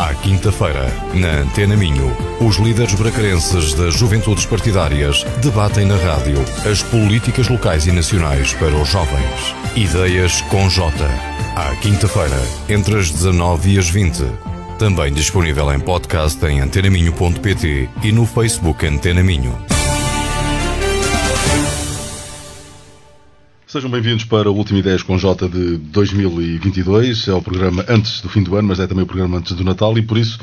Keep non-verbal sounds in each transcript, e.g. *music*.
À quinta-feira, na Antena Minho, os líderes bracarenses das juventudes partidárias debatem na rádio as políticas locais e nacionais para os jovens. Ideias com J. À quinta-feira, entre as 19 e as 20. Também disponível em podcast em antenaminho.pt e no Facebook Antena Minho. Sejam bem-vindos para o Último Ideias com J de 2022. É o programa antes do fim do ano, mas é também o programa antes do Natal e por isso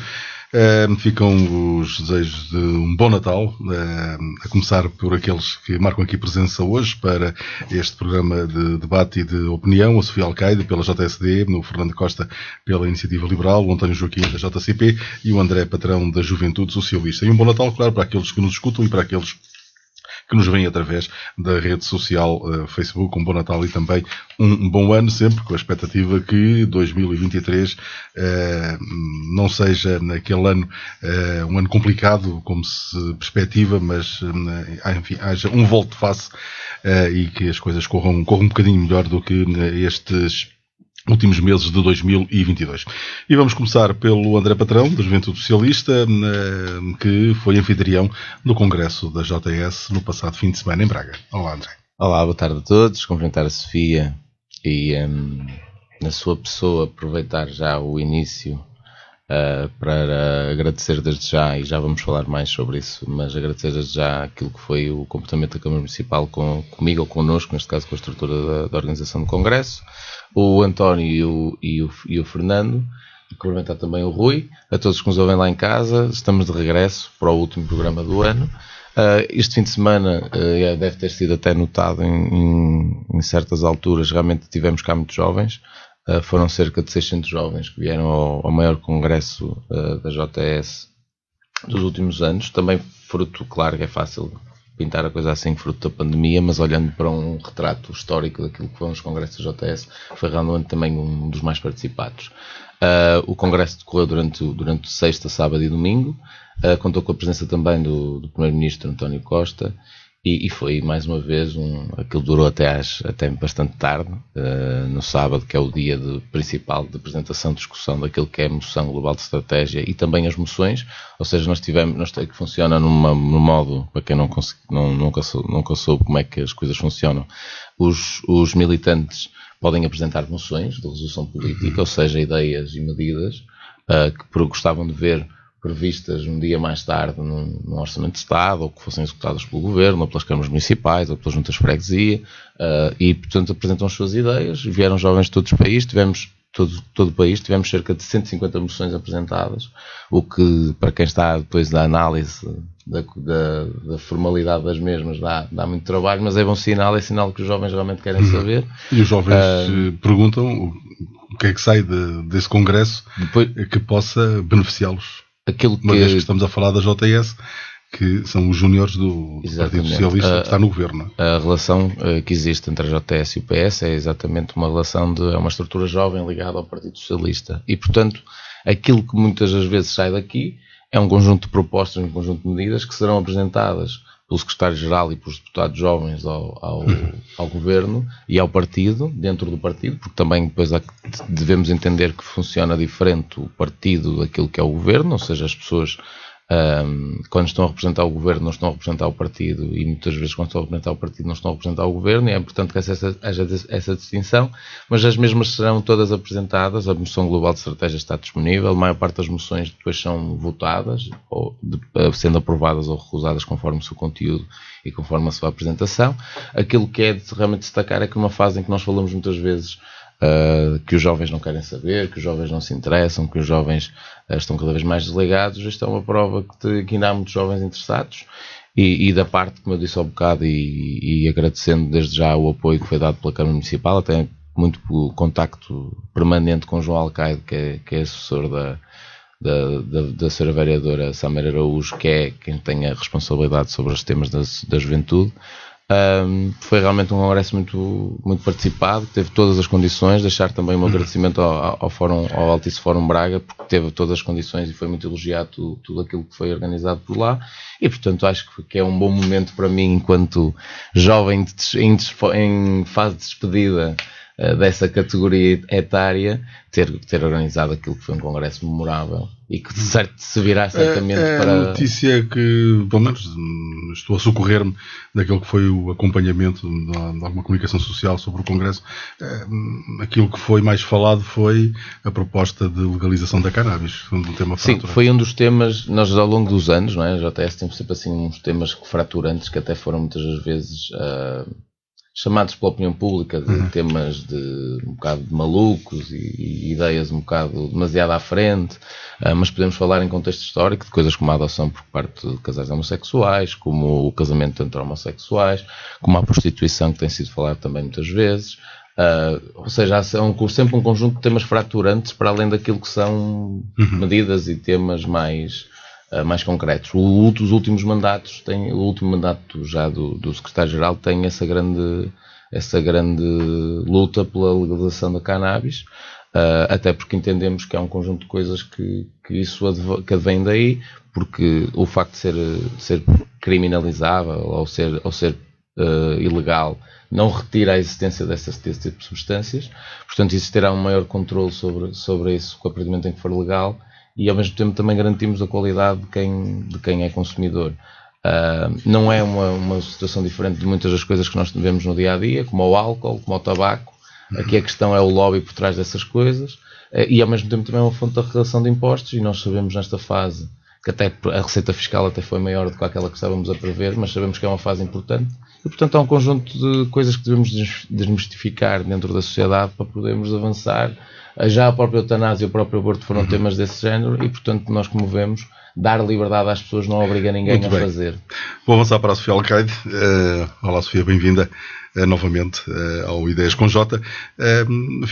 eh, ficam os desejos de um bom Natal, eh, a começar por aqueles que marcam aqui presença hoje para este programa de debate e de opinião, a Sofia Alcaide pela JSD, o Fernando Costa pela Iniciativa Liberal, o António Joaquim da JCP e o André Patrão da Juventude Socialista. E um bom Natal, claro, para aqueles que nos escutam e para aqueles que nos vêm através da rede social uh, Facebook. Um bom Natal e também um bom ano, sempre com a expectativa que 2023 uh, não seja naquele ano uh, um ano complicado, como se perspectiva, mas enfim, haja um volte-face e que as coisas corram, corram um bocadinho melhor do que estes últimos meses de 2022. E vamos começar pelo André Patrão, da Juventude Socialista, eh, que foi anfitrião do Congresso da JS no passado fim de semana em Braga. Olá, André. Olá, boa tarde a todos. Cumprimentar a Sofia e, um, ehm, na sua pessoa, aproveitar já o início uh, para agradecer desde já, e já vamos falar mais sobre isso, mas agradecer desde já aquilo que foi o comportamento da Câmara Municipal com, comigo ou connosco, neste caso com a estrutura da, da organização do Congresso o António e o, e o, e o Fernando, cumprimentar também o Rui, a todos que nos ouvem lá em casa, estamos de regresso para o último programa do ano. Uh, este fim de semana uh, deve ter sido até notado em, em, em, certas alturas, realmente tivemos cá muitos jovens, uh, foram cerca de 600 jovens que vieram ao, ao maior congresso da JS dos últimos anos, também fruto, claro que é fácil pintar a coisa assim fruto da pandemia, mas olhando para um retrato histórico daquilo que foram os congressos da JS, foi realmente também um dos mais participados. Uh, o congresso decorreu durante, durante sexta, sábado e domingo, uh, contou com a presença também do, do primeiro-ministro António Costa e, e, foi mais uma vez um, aquilo durou até, às, até bastante tarde, uh, no sábado, que é o dia de, principal de apresentação, discussão daquilo que é a moção global de estratégia e também as moções. Ou seja, nós tivemos, nós que funciona numa, no modo, para quem não, não, nunca, nunca soube como é que as coisas funcionam, os, os militantes podem apresentar moções de resolução política, uhum. ou seja, ideias e medidas uh, que gostavam de ver previstas um dia mais tarde num, num, Orçamento de Estado, ou que fossem executadas pelo Governo, ou pelas câmaras municipais, ou pelas juntas de freguesia, uh, e, portanto, apresentam as suas ideias. Vieram jovens de todos os países, tivemos todo, todo o país, tivemos cerca de 150 moções apresentadas, o que, para quem está depois da análise da, da, da formalidade das mesmas, dá, dá, muito trabalho, mas é bom sinal, é sinal que os jovens realmente querem uhum. saber. E os jovens uh, perguntam o que é que sai de, desse congresso depois, que possa beneficiá-los aquilo que... Uma vez que estamos a falar da JS, que são os júniores do, do Partido Socialista a, que está no governo. A relação uh, que existe entre a JS e o PS é exatamente uma relação de é uma estrutura jovem ligada ao Partido Socialista. E, portanto, aquilo que muitas das vezes sai daqui é um conjunto de propostas, um conjunto de medidas que serão apresentadas pelo secretário-geral e pelos deputados jovens ao, ao, ao, governo e ao partido, dentro do partido, porque também depois devemos entender que funciona diferente o partido daquilo que é o governo, ou seja, as pessoas um, quando estão a representar o governo não estão a representar o partido e muitas vezes quando estão a representar o partido não estão a representar o governo e é importante que haja essa, essa distinção, mas as mesmas serão todas apresentadas, a moção global de estratégia está disponível, a maior parte das moções depois são votadas, ou de, sendo aprovadas ou recusadas conforme o seu conteúdo e conforme a sua apresentação. Aquilo que é de realmente destacar é que numa fase em que nós falamos muitas vezes uh, que os jovens não querem saber, que os jovens não se interessam, que os jovens uh, estão cada vez mais desligados. Isto é uma prova que, te, que ainda há muitos jovens interessados. E, e, da parte, como eu disse há um bocado, e, e, agradecendo desde já o apoio que foi dado pela Câmara Municipal, até muito contacto permanente com João Alcaide, que é, que é assessor da, da, da, da senhora vereadora Samara Araújo, que é quem tem a responsabilidade sobre os temas da, da juventude. Um, foi realmente um congresso muito, muito participado, teve todas as condições, deixar também um agradecimento ao, ao, Fórum, ao Altice Fórum Braga, porque teve todas as condições e foi muito elogiado tudo, tudo aquilo que foi organizado por lá, e portanto acho que é um bom momento para mim, enquanto jovem em, em fase de despedida dessa categoria etária ter, ter organizado aquilo que foi um congresso memorável e que certo, se virá certamente é, é para. A notícia que, pelo menos, estou a socorrer-me daquilo que foi o acompanhamento de alguma comunicação social sobre o Congresso. É, aquilo que foi mais falado foi a proposta de legalização da cannabis, um tema Sim, foi um dos temas, nós ao longo dos anos, não é? A JS tem sempre assim uns temas fraturantes que até foram muitas vezes. Uh, chamados pela opinião pública de uhum. temas de um bocado de malucos e, e, ideias um bocado demasiado à frente, uh, mas podemos falar em contexto histórico de coisas como a adoção por parte de casais homossexuais, como o casamento entre homossexuais, como a prostituição que tem sido falado também muitas vezes. Uh, ou seja, há um, sempre um conjunto de temas fraturantes para além daquilo que são uhum. medidas e temas mais uh, mais concretos. O, os últimos mandatos têm, o último mandato já do, do secretário-geral tem essa grande, essa grande luta pela legalização da cannabis, uh, até porque entendemos que há um conjunto de coisas que, que isso que advém daí, porque o facto de ser, ser criminalizável ou ser, ou ser uh, ilegal não retira a existência dessas, desse tipo de substâncias, portanto existirá um maior controle sobre, sobre isso a partir do momento em que for legal e ao mesmo tempo também garantimos a qualidade de quem, de quem é consumidor. Uh, não é uma, uma situação diferente de muitas das coisas que nós vemos no dia a dia, como o álcool, como o tabaco. Aqui a questão é o lobby por trás dessas coisas uh, e ao mesmo tempo também é uma fonte da arrecadação de impostos. E nós sabemos nesta fase que até a receita fiscal até foi maior do que aquela que estávamos a prever, mas sabemos que é uma fase importante. E portanto há um conjunto de coisas que devemos desmistificar dentro da sociedade para podermos avançar já a própria eutanásia e o próprio aborto foram uhum. temas desse género e, portanto, nós como vemos, dar liberdade às pessoas não obriga ninguém Muito a bem. fazer. Vou avançar para a Sofia Alcaide. Uh, olá, Sofia, bem-vinda uh, novamente uh, ao Ideias com J.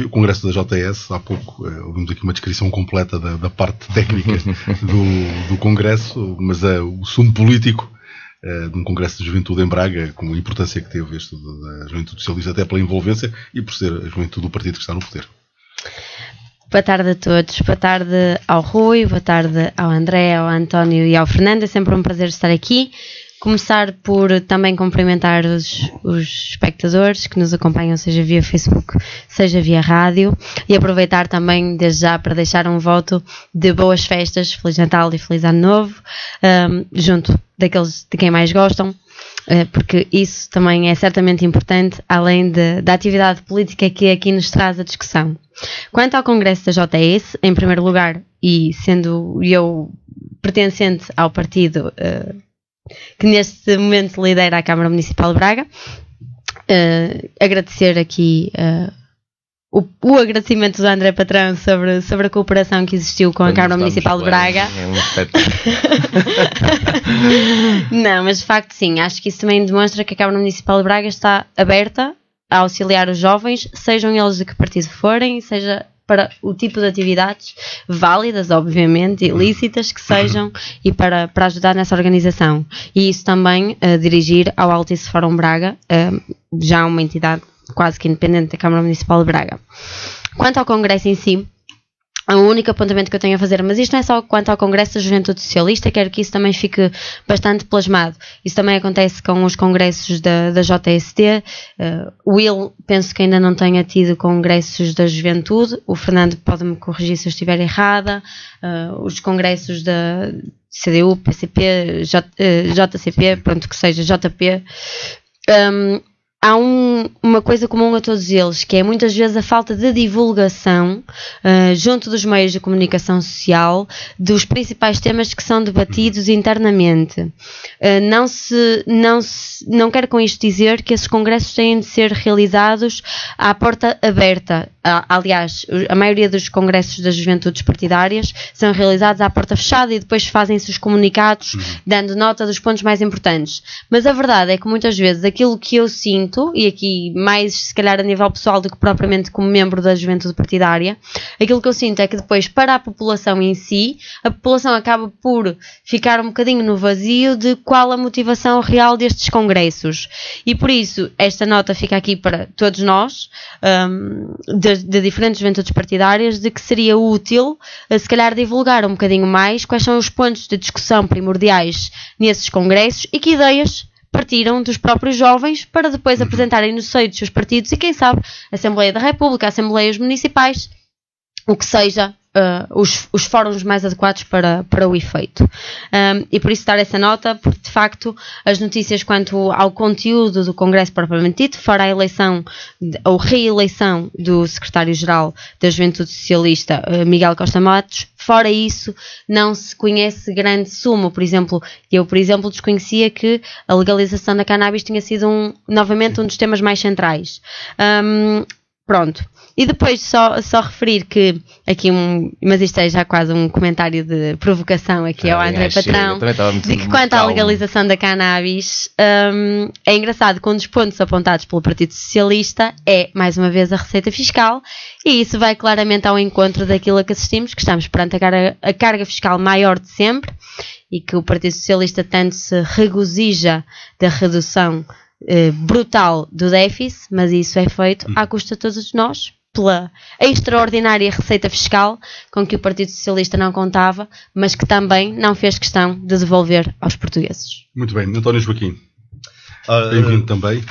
o Congresso da JS, há pouco ouvimos aqui uma descrição completa da, da parte técnica *laughs* do, do Congresso, mas o sumo político de um Congresso de Juventude em Braga, com a importância que teve este da Juventude Socialista, até pela envolvência e por ser a juventude do partido que está no poder. Boa tarde a todos, boa tarde ao Rui, boa tarde ao André, ao António e ao Fernando. É sempre um prazer estar aqui. Começar por também cumprimentar os, os espectadores que nos acompanham, seja via Facebook, seja via rádio, e aproveitar também, desde já, para deixar um voto de boas festas, Feliz Natal e Feliz Ano Novo, um, junto daqueles de quem mais gostam, porque isso também é certamente importante, além de, da atividade política que aqui nos traz a discussão. Quanto ao Congresso da JS, em primeiro lugar, e sendo eu pertencente ao partido uh, que neste momento lidera a Câmara Municipal de Braga, uh, agradecer aqui o, o, agradecimento do André Patrão sobre, sobre a cooperação que existiu com a Câmara Municipal de Braga. É um *laughs* Não, mas de facto sim, acho que isso também demonstra que a Câmara Municipal de Braga está aberta a auxiliar os jovens, sejam eles de que partido forem, seja para o tipo de atividades válidas, obviamente, ilícitas que sejam, e para, para ajudar nessa organização. E isso também uh, dirigir ao Altice Fórum Braga, uh, já uma entidade quase que independente da Câmara Municipal de Braga. Quanto ao Congresso em si, o único apontamento que eu tenho a fazer, mas isto não é só quanto ao Congresso da Juventude Socialista, quero que isso também fique bastante plasmado. Isso também acontece com os congressos da, da JST. Uh, o Will, penso que ainda não tenha tido congressos da juventude. O Fernando pode-me corrigir se eu estiver errada. Uh, os congressos da CDU, PCP, J, uh, JCP, pronto, que seja JP. Um, há um, uma coisa comum a todos eles, que é muitas vezes a falta de divulgação uh, junto dos meios de comunicação social dos principais temas que são debatidos internamente. Uh, não se, não se, não quero com isto dizer que esses congressos têm de ser realizados à porta aberta. Uh, aliás, a maioria dos congressos das juventudes partidárias são realizados à porta fechada e depois fazem-se os comunicados, uhum. dando nota dos pontos mais importantes. Mas a verdade é que muitas vezes aquilo que eu sinto e aqui mais se calhar a nível pessoal do que propriamente como membro da juventude partidária, aquilo que eu sinto é que depois, para a população em si, a população acaba por ficar um bocadinho no vazio de qual a motivação real destes congressos. E por isso, esta nota fica aqui para todos nós, um, de, de, diferentes juventudes partidárias, de que seria útil, eh, se calhar, divulgar um bocadinho mais quais são os pontos de discussão primordiais nesses congressos e que ideias partiram dos próprios jovens para depois apresentarem no seio dos seus partidos e, quem sabe, Assembleia da República, Assembleias Municipais, o que seja, uh, os, os fóruns mais adequados para, para o efeito. Um, e por isso dar essa nota, porque de facto as notícias quanto ao conteúdo do Congresso propriamente dito, fora a eleição ou reeleição do secretário-geral da Juventude Socialista, uh, Miguel Costa Matos, fora isso não se conhece grande suma. Por exemplo, eu, por exemplo, desconhecia que a legalização da cannabis tinha sido um, novamente um dos temas mais centrais. Um, pronto. E depois só, só referir que aqui um, mas isto é já quase um comentário de provocação aqui ao Ah, André chega, Patrão, de que quanto à legalização da cannabis, hum, é engraçado que um dos pontos apontados pelo Partido Socialista é, mais uma vez, a receita fiscal, e isso vai claramente ao encontro daquilo a que assistimos, que estamos perante a carga, a carga fiscal maior de sempre, e que o Partido Socialista tanto se regozija da redução eh, brutal do déficit, mas isso é feito à custa de todos nós, pela extraordinária receita fiscal com que o Partido Socialista não contava, mas que também não fez questão de devolver aos portugueses. Muito bem, António Joaquim, Ora, bem-vindo também.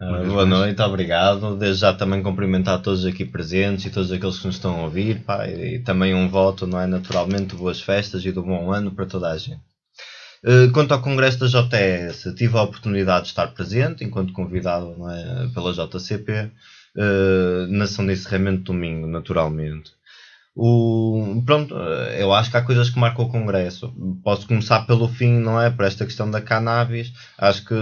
ah, boa noite, obrigado. Desde já também cumprimentar todos aqui presentes e todos aqueles que nos estão a ouvir. Pá, e, também um voto, não é? Naturalmente, boas festas e do bom ano para toda a gente. Eh, Quanto ao Congresso da JS, tive a oportunidade de estar presente enquanto convidado não é, pela JCP eh, na sessão de encerramento de domingo, naturalmente. O, pronto, eh, eu acho que há coisas que marcam o Congresso. Posso começar pelo fim, não é? Por esta questão da cannabis. Acho que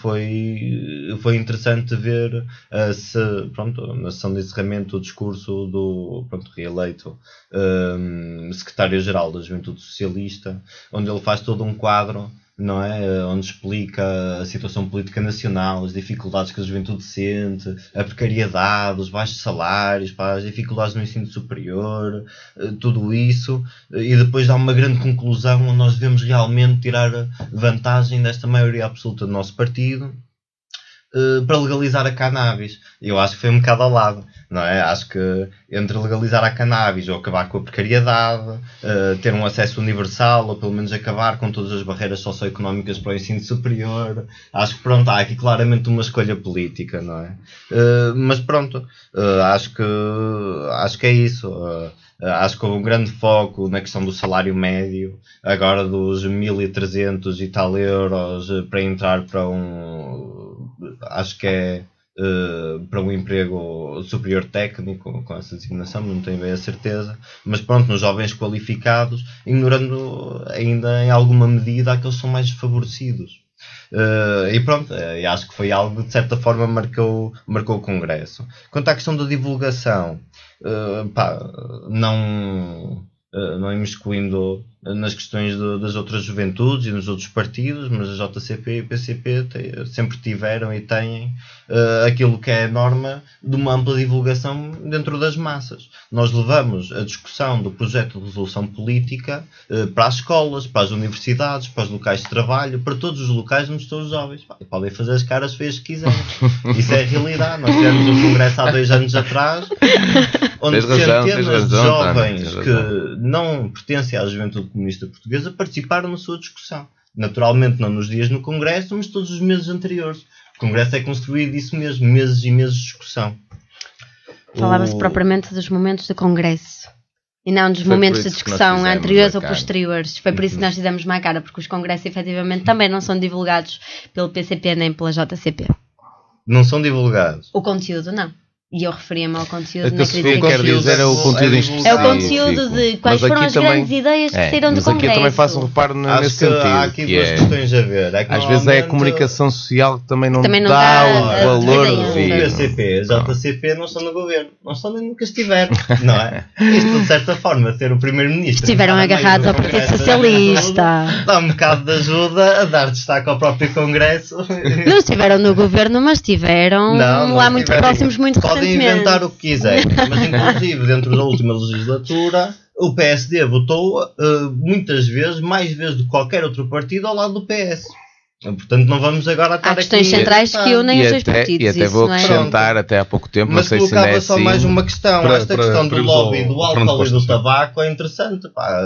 foi, foi interessante ver eh, se, pronto, na sessão de encerramento o discurso do pronto, reeleito eh, secretário-geral da Juventude Socialista, onde ele faz todo um quadro não é? Onde explica a situação política nacional, as dificuldades que a juventude sente, a precariedade, os baixos salários, pá, as dificuldades no ensino superior, eh, tudo isso, eh, e depois dá uma grande conclusão onde nós devemos realmente tirar vantagem desta maioria absoluta do nosso partido eh, para legalizar a cannabis. Eu acho que foi um bocado ao lado, não é? Acho que entre legalizar a cannabis ou acabar com a precariedade, eh, ter um acesso universal ou pelo menos acabar com todas as barreiras socioeconómicas para o ensino superior, acho que pronto, há aqui claramente uma escolha política, não é? Eh, mas pronto, acho que acho que é isso. acho que houve um grande foco na questão do salário médio, agora dos 1300 e tal euros para entrar para um. Acho que é. eh, para um emprego superior técnico, com essa designação, não tenho bem a certeza, mas pronto, nos jovens qualificados, ignorando ainda em alguma medida aqueles que são mais desfavorecidos. Eh, e pronto, e acho que foi algo que de certa forma marcou, marcou o Congresso. Quanto à questão da divulgação, eh, pá, não, eh, não imiscuindo nas questões do- das outras juventudes e nos outros partidos, mas a JCP e o PCP sempre tiveram e têm eh, aquilo que é a norma de uma ampla divulgação dentro das massas. Nós levamos a discussão do projeto de resolução política eh, para as escolas, para as universidades, para os locais de trabalho, para todos os locais onde estão os jovens. Pá, podem fazer as caras feias que quiserem. *laughs* Isso é a realidade. Nós tivemos um congresso há dois anos atrás, onde razão, centenas de razão, Tânia, jovens tens que não pertencem à juventude comunista portuguesa participaram na sua discussão. Naturalmente, não nos dias no Congresso, mas todos os meses anteriores. O Congresso é construído disso mesmo, meses e meses de discussão. Falava-se O- propriamente dos momentos do Congresso. E não dos Foi momentos de isso discussão anteriores ou posteriores. Foi por isso que nós fizemos má cara, porque os congressos efetivamente também não são divulgados pelo PCP nem pela JCP. Não são divulgados. O conteúdo não. E eu referia-me ao conteúdo que na crítica. quer dizer é o conteúdo específico. É o conteúdo de quais foram as também- grandes ideias que É, saíram do mas aqui eu Congresso. também faço um reparo Acho nesse que sentido. há aqui que duas é, questões a ver. É que às vezes é a comunicação social que também não, Também não dá dá o a valor devido. O. PCP, a JCP não estão no governo, não estão nem nunca estiveram, *laughs* não é? Isto, de certa forma, ter o primeiro-ministro. Estiveram agarrados do ao Partido Congresso, Socialista. Dá um bocado de ajuda a dar destaque ao próprio Congresso. Não estiveram no governo, mas estiveram Não, não lá muito próximos, muito Podem inventar o que quiserem, mas inclusive dentro da última legislatura o PSD votou eh, muitas vezes, mais vezes do que qualquer outro partido, ao lado do PS. Portanto, não vamos agora estar Há questões aqui... centrais que unem os E dois partidos. e até vou é? acrescentar, até há pouco tempo, Mas não sei se ainda colocava é só assim. mais uma questão. Para- Esta para- questão para do lobby do álcool e do sim. tabaco é interessante. Pá,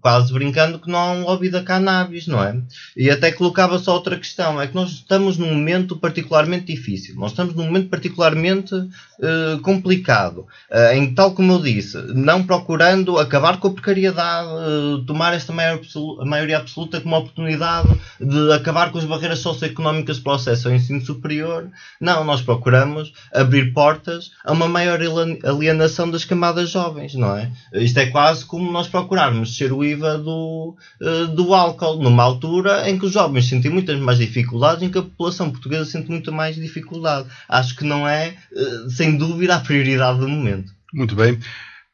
quase brincando que não há um lobby da cannabis, não é? E até colocava só outra questão. É que nós estamos num momento particularmente difícil. Nós estamos num momento particularmente eh, complicado. Eh, em tal como eu disse, não procurando acabar com a precariedade, eh, tomar esta maior maioria absoluta como oportunidade de acabar com as barreiras socioeconómicas para o acesso ao ensino superior. Não, nós procuramos abrir portas a uma maior aliena- alienação das camadas jovens, não é? Isto é quase como nós procurarmos ser o IVA do, eh, do álcool, numa altura em que os jovens sentem muitas mais dificuldades, em que a população portuguesa sente muito mais dificuldade. Acho que não é, eh, sem dúvida, a prioridade do momento. Muito bem.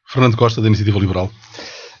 Fernando Costa, da Iniciativa Liberal.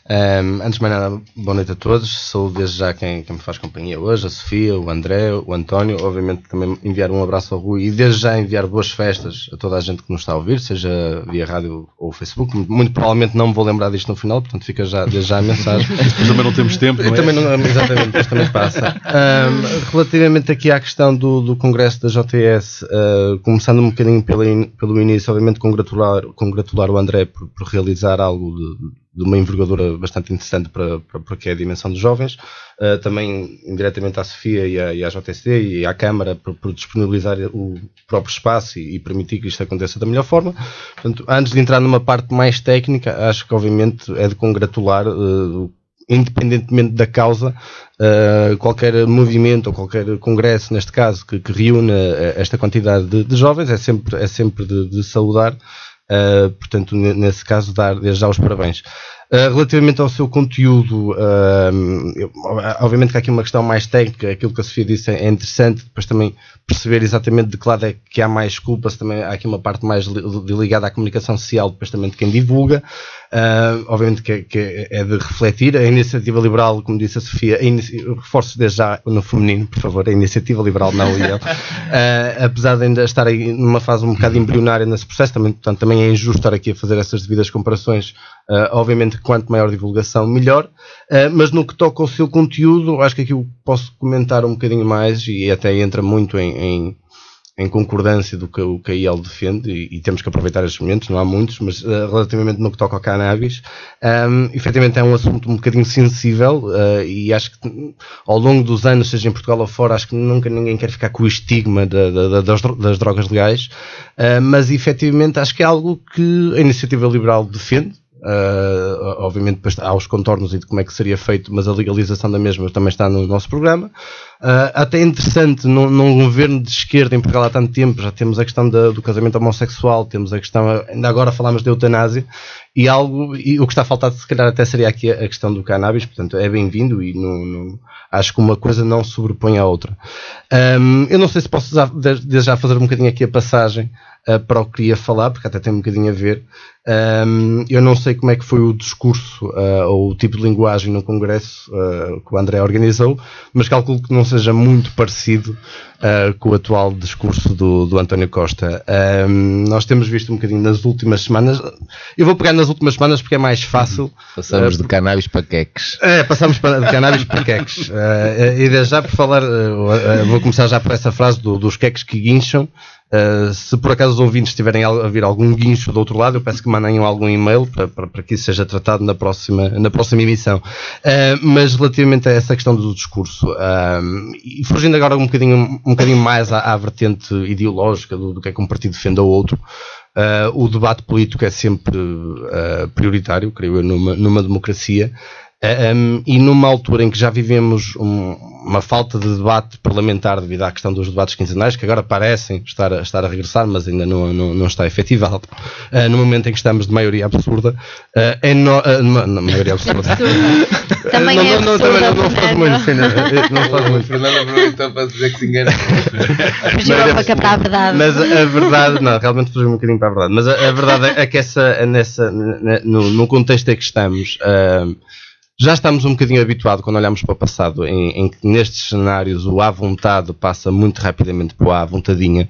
Um, antes de mais nada, boa noite a todos. Sou desde já quem, quem me faz companhia hoje, a Sofia, o André, o António. Obviamente também enviar um abraço ao Rui e desde já enviar boas festas a toda a gente que nos está a ouvir, seja via rádio ou Facebook. Muito provavelmente não me vou lembrar disto no final, portanto fica já, desde já a mensagem. *laughs* Mas também não temos tempo, não é? Também não, exatamente, depois também passa. Um, relativamente aqui à questão do, do Congresso da JTS, uh, começando um bocadinho pelo, in- pelo início, obviamente congratular, congratular o André por, por realizar algo de, de uma envergadura bastante interessante para, para, para que é a dimensão dos jovens. Uh, também indiretamente à Sofia e à, e à JTC e à Câmara por, por disponibilizar o próprio espaço e, e permitir que isto aconteça da melhor forma. Portanto, antes de entrar numa parte mais técnica, acho que obviamente é de congratular uh, independentemente da causa, uh, qualquer movimento ou qualquer congresso, neste caso, que, que reúna esta quantidade de, de jovens, é sempre, é sempre de, de saudar. Uh, portanto, ne- nesse caso, dar desde já os parabéns. Uh, relativamente ao seu conteúdo, uh, eu- obviamente que há aqui uma questão mais técnica, aquilo que a Sofia disse é interessante, depois também perceber exatamente de que lado é que há mais culpa, se também há aqui uma parte mais li- ligada à comunicação social, depois também de quem divulga. Uh, obviamente que, que é de refletir. A iniciativa liberal, como disse a Sofia, a reforço desde já no feminino, por favor, a iniciativa liberal, não o IEL. Uh, apesar de ainda estar aí numa fase um bocado embrionária nesse processo, também, portanto, também é injusto estar aqui a fazer essas devidas comparações. Uh, obviamente, quanto maior divulgação, melhor. Uh, mas no que toca ao seu conteúdo, acho que aqui eu posso comentar um bocadinho mais e até entra muito em- em em concordância do que o IEL defende e, e temos que aproveitar estes momentos, não há muitos, mas uh, relativamente no que toca ao cannabis, um, efetivamente é um assunto um bocadinho sensível uh, e acho que hum, ao longo dos anos, seja em Portugal ou fora, acho que nunca ninguém quer ficar com o estigma da- da- da- das, das drogas legais, uh, mas efetivamente acho que é algo que a iniciativa liberal defende. Uh, obviamente há os contornos e de como é que seria feito, mas a legalização da mesma também está no nosso programa. Uh, até é interessante, num, num governo de esquerda em Portugal há tanto tempo, já temos a questão da- do casamento homossexual, temos a questão, ainda agora falamos de eutanásia, e algo, e o que está a faltar se calhar até seria aqui a, a questão do cannabis, portanto é bem-vindo e não, acho que uma coisa não sobrepõe à outra. Um, eu não sei se posso já, fazer um bocadinho aqui a passagem uh, para o que queria falar, porque até tem um bocadinho a ver. Um, eu não sei como é que foi o discurso uh, ou o tipo de linguagem no congresso que o André organizou, mas calculo que não seja muito parecido uh, com o atual discurso do, do António Costa. Um, nós temos visto um bocadinho nas últimas semanas, eu vou pegar nas últimas semanas porque é mais fácil. Passamos Uh, de cannabis para queques. é, passamos para, de cannabis para queques. Uh, e já por falar, vou começar já por essa frase do- dos queques que guincham. Uh, se por acaso os ouvintes tiverem a vir algum guincho do outro lado, eu peço que mandem algum e-mail para, para, para que isso seja tratado na próxima, na próxima emissão. Uh, mas relativamente a essa questão do discurso, um, e fugindo agora um bocadinho, um bocadinho mais à, à vertente ideológica do, do que é que um partido defende ao outro, Uh, o debate político é sempre uh, prioritário, creio eu, numa, numa democracia. Um, e numa altura em que já vivemos um- uma falta de debate parlamentar devido à questão dos debates quinzenais, que agora parecem estar a, estar a regressar, mas ainda não, não, não está efetivado, uh, no momento em que estamos de maioria absurda, uh, é no, uh, na maioria absurda. Também não, é não, não, também não, não faz muito, sim, não, não faz muito. Fernando aproveitou para dizer que se engana. Fugiu a boca para a verdade. Mas a verdade, não, realmente fugiu um bocadinho para a verdade. Mas a, a verdade é que essa, nessa, ne- no, no contexto em que estamos, já estamos um bocadinho habituados quando olhamos para o passado, em, em que nestes cenários o à vontade passa muito rapidamente para o à vontadinha.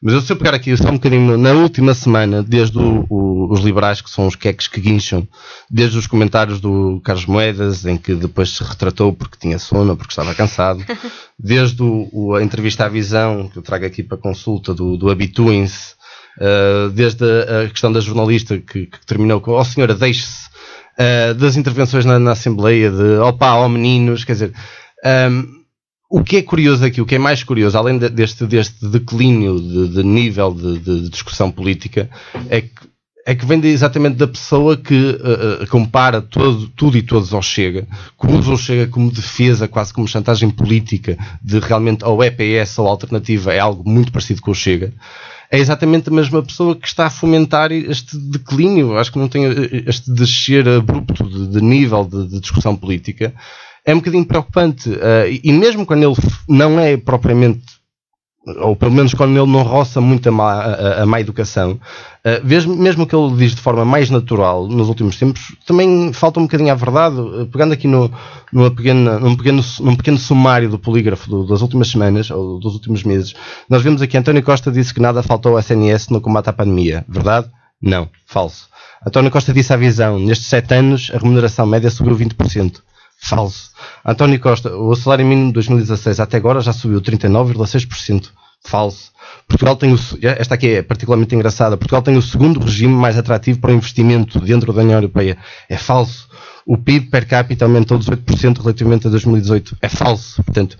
Mas eu se eu pegar aqui só um bocadinho na última semana, desde o, o, os liberais, que são os queques que guincham, desde os comentários do Carlos Moedas, em que depois se retratou porque tinha sono, porque estava cansado, *laughs* desde o, a entrevista à visão, que eu trago aqui para consulta, do, do Habituem-se, uh, desde a, a, questão da jornalista que, que terminou com, oh senhora, deixe-se, uh, das intervenções na, na Assembleia, de opa, ó oh, meninos, quer dizer. Um, o que é curioso aqui, o que é mais curioso, além de, deste, deste declínio de, de nível de, de, discussão política, é que, é que vem de, exatamente da pessoa que uh, compara todo, tudo e todos ao Chega, que usa o Chega como defesa, quase como chantagem política, de realmente ou é PS ou alternativa, é algo muito parecido com o Chega. É exatamente a mesma pessoa que está a fomentar este declínio, acho que não tem este descer abrupto de, de nível de discussão política é um bocadinho preocupante. Uh, e mesmo quando ele não é propriamente, ou pelo menos quando ele não roça muito a má, a, a má educação, uh, mesmo, que ele diz de forma mais natural nos últimos tempos, também falta um bocadinho à verdade. Uh, pegando aqui no, numa pequena, num, pequeno, num pequeno sumário do polígrafo do, das últimas semanas, ou dos últimos meses, nós vemos aqui António Costa disse que nada faltou ao SNS no combate à pandemia. Verdade? Não. Falso. António Costa disse à visão, nestes sete anos a remuneração média subiu 20%. Falso. António Costa, o salário mínimo de 2016 até agora já subiu 39,6%. Falso. Portugal tem o, esta aqui é particularmente engraçada, Portugal tem o segundo regime mais atrativo para o investimento dentro da União Europeia. É falso. O PIB per capita aumentou 18% relativamente a 2018. É falso. Portanto,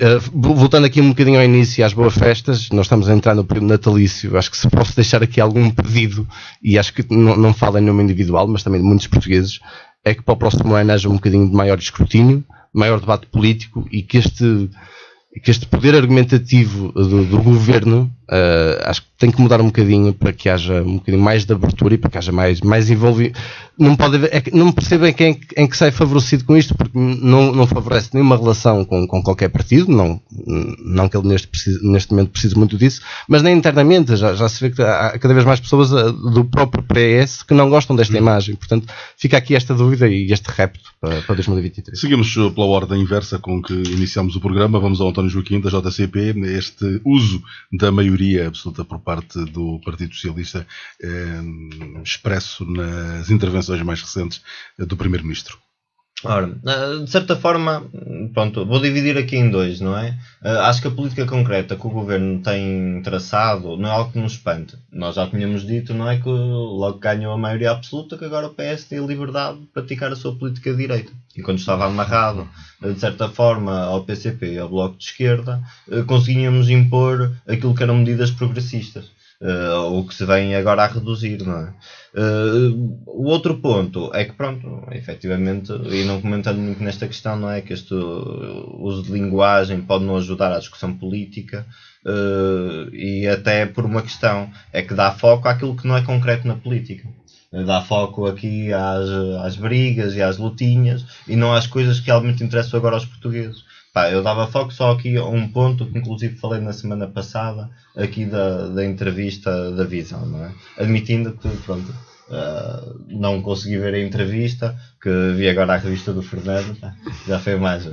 Uh, voltando aqui um bocadinho ao início às boas festas, nós estamos a entrar no período natalício. Acho que se posso deixar aqui algum pedido, e acho que não, não falo em nome individual, mas também de muitos portugueses, é que para o próximo ano haja um bocadinho de maior escrutínio, maior debate político e que este que este poder argumentativo do, do governo uh, acho que tem que mudar um bocadinho para que haja um bocadinho mais de abertura e para que haja mais, mais envolvimento. Não, pode haver, é, não percebo em quem em que sai favorecido com isto, porque não, não favorece nenhuma relação com, com qualquer partido, não, não que ele neste, neste momento precise muito disso, mas nem internamente. Já, já se vê que há cada vez mais pessoas uh, do próprio PS que não gostam desta hum. imagem. Portanto, fica aqui esta dúvida e este repto para, para 2023. Seguimos pela ordem inversa com que iniciamos o programa. Vamos ao António Joaquim, da JCP, este uso da maioria absoluta por parte do Partido Socialista, eh, expresso nas intervenções mais recentes do Primeiro-Ministro. Ora, eh, de certa forma, pronto, vou dividir aqui em dois, não é? Eh, acho que a política concreta que o governo tem traçado não é algo que nos espante. Nós já tínhamos dito, não é? Que logo ganhou a maioria absoluta, que agora o PS tem a liberdade de praticar a sua política de direita. Enquanto estava amarrado, eh, de certa forma, ao PCP e ao Bloco de Esquerda, conseguíamos impor aquilo que eram medidas progressistas. Uh, o que se vem agora a reduzir, não é? Uh, o outro ponto é que, pronto, efetivamente, e não comentando muito nesta questão, não é? Que este uso de linguagem pode não ajudar à discussão política uh, e até por uma questão, é que dá foco àquilo que não é concreto na política. Dá foco aqui às, às brigas e às lutinhas e não às coisas que realmente interessam agora aos portugueses. Pá, eu dava foco só aqui a um ponto que inclusive falei na semana passada aqui da, da entrevista da Visão, não é? Admitindo que, pronto, Uh, não consegui ver a entrevista, que vi agora a revista do Fernando, já foi mais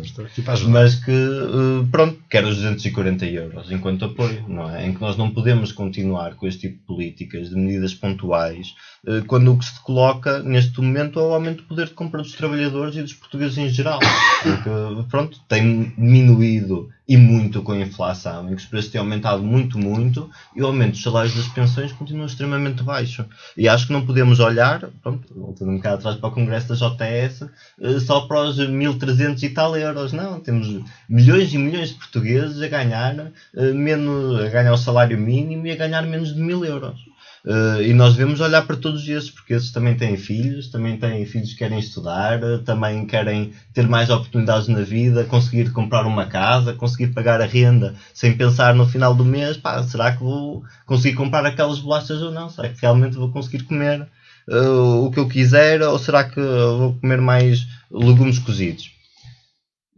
mas que uh, pronto, quero os 240 euros enquanto apoio, não é? Em que nós não podemos continuar com este tipo de políticas, de medidas pontuais, uh, quando o que se coloca neste momento é o aumento do poder de compra dos trabalhadores e dos portugueses em geral, porque pronto, tem diminuído e muito com a inflação, em que os preços têm aumentado muito, muito, e o aumento dos salários das pensões continua extremamente baixo. E acho que não podemos olhar, pronto, voltando um bocado atrás para o Congresso da JTS, eh, só para os 1.300 e tal euros. Não, temos milhões e milhões de portugueses a ganhar, eh, menos, a ganhar o salário mínimo e a ganhar menos de 1.000 euros. Uh, e nós devemos olhar para todos esses, porque esses também têm filhos, também têm filhos que querem estudar, uh, também querem ter mais oportunidades na vida, conseguir comprar uma casa, conseguir pagar a renda sem pensar no final do mês, pá, será que vou conseguir comprar aquelas bolachas ou não? Será que realmente vou conseguir comer uh, o que eu quiser ou será que vou comer mais legumes cozidos?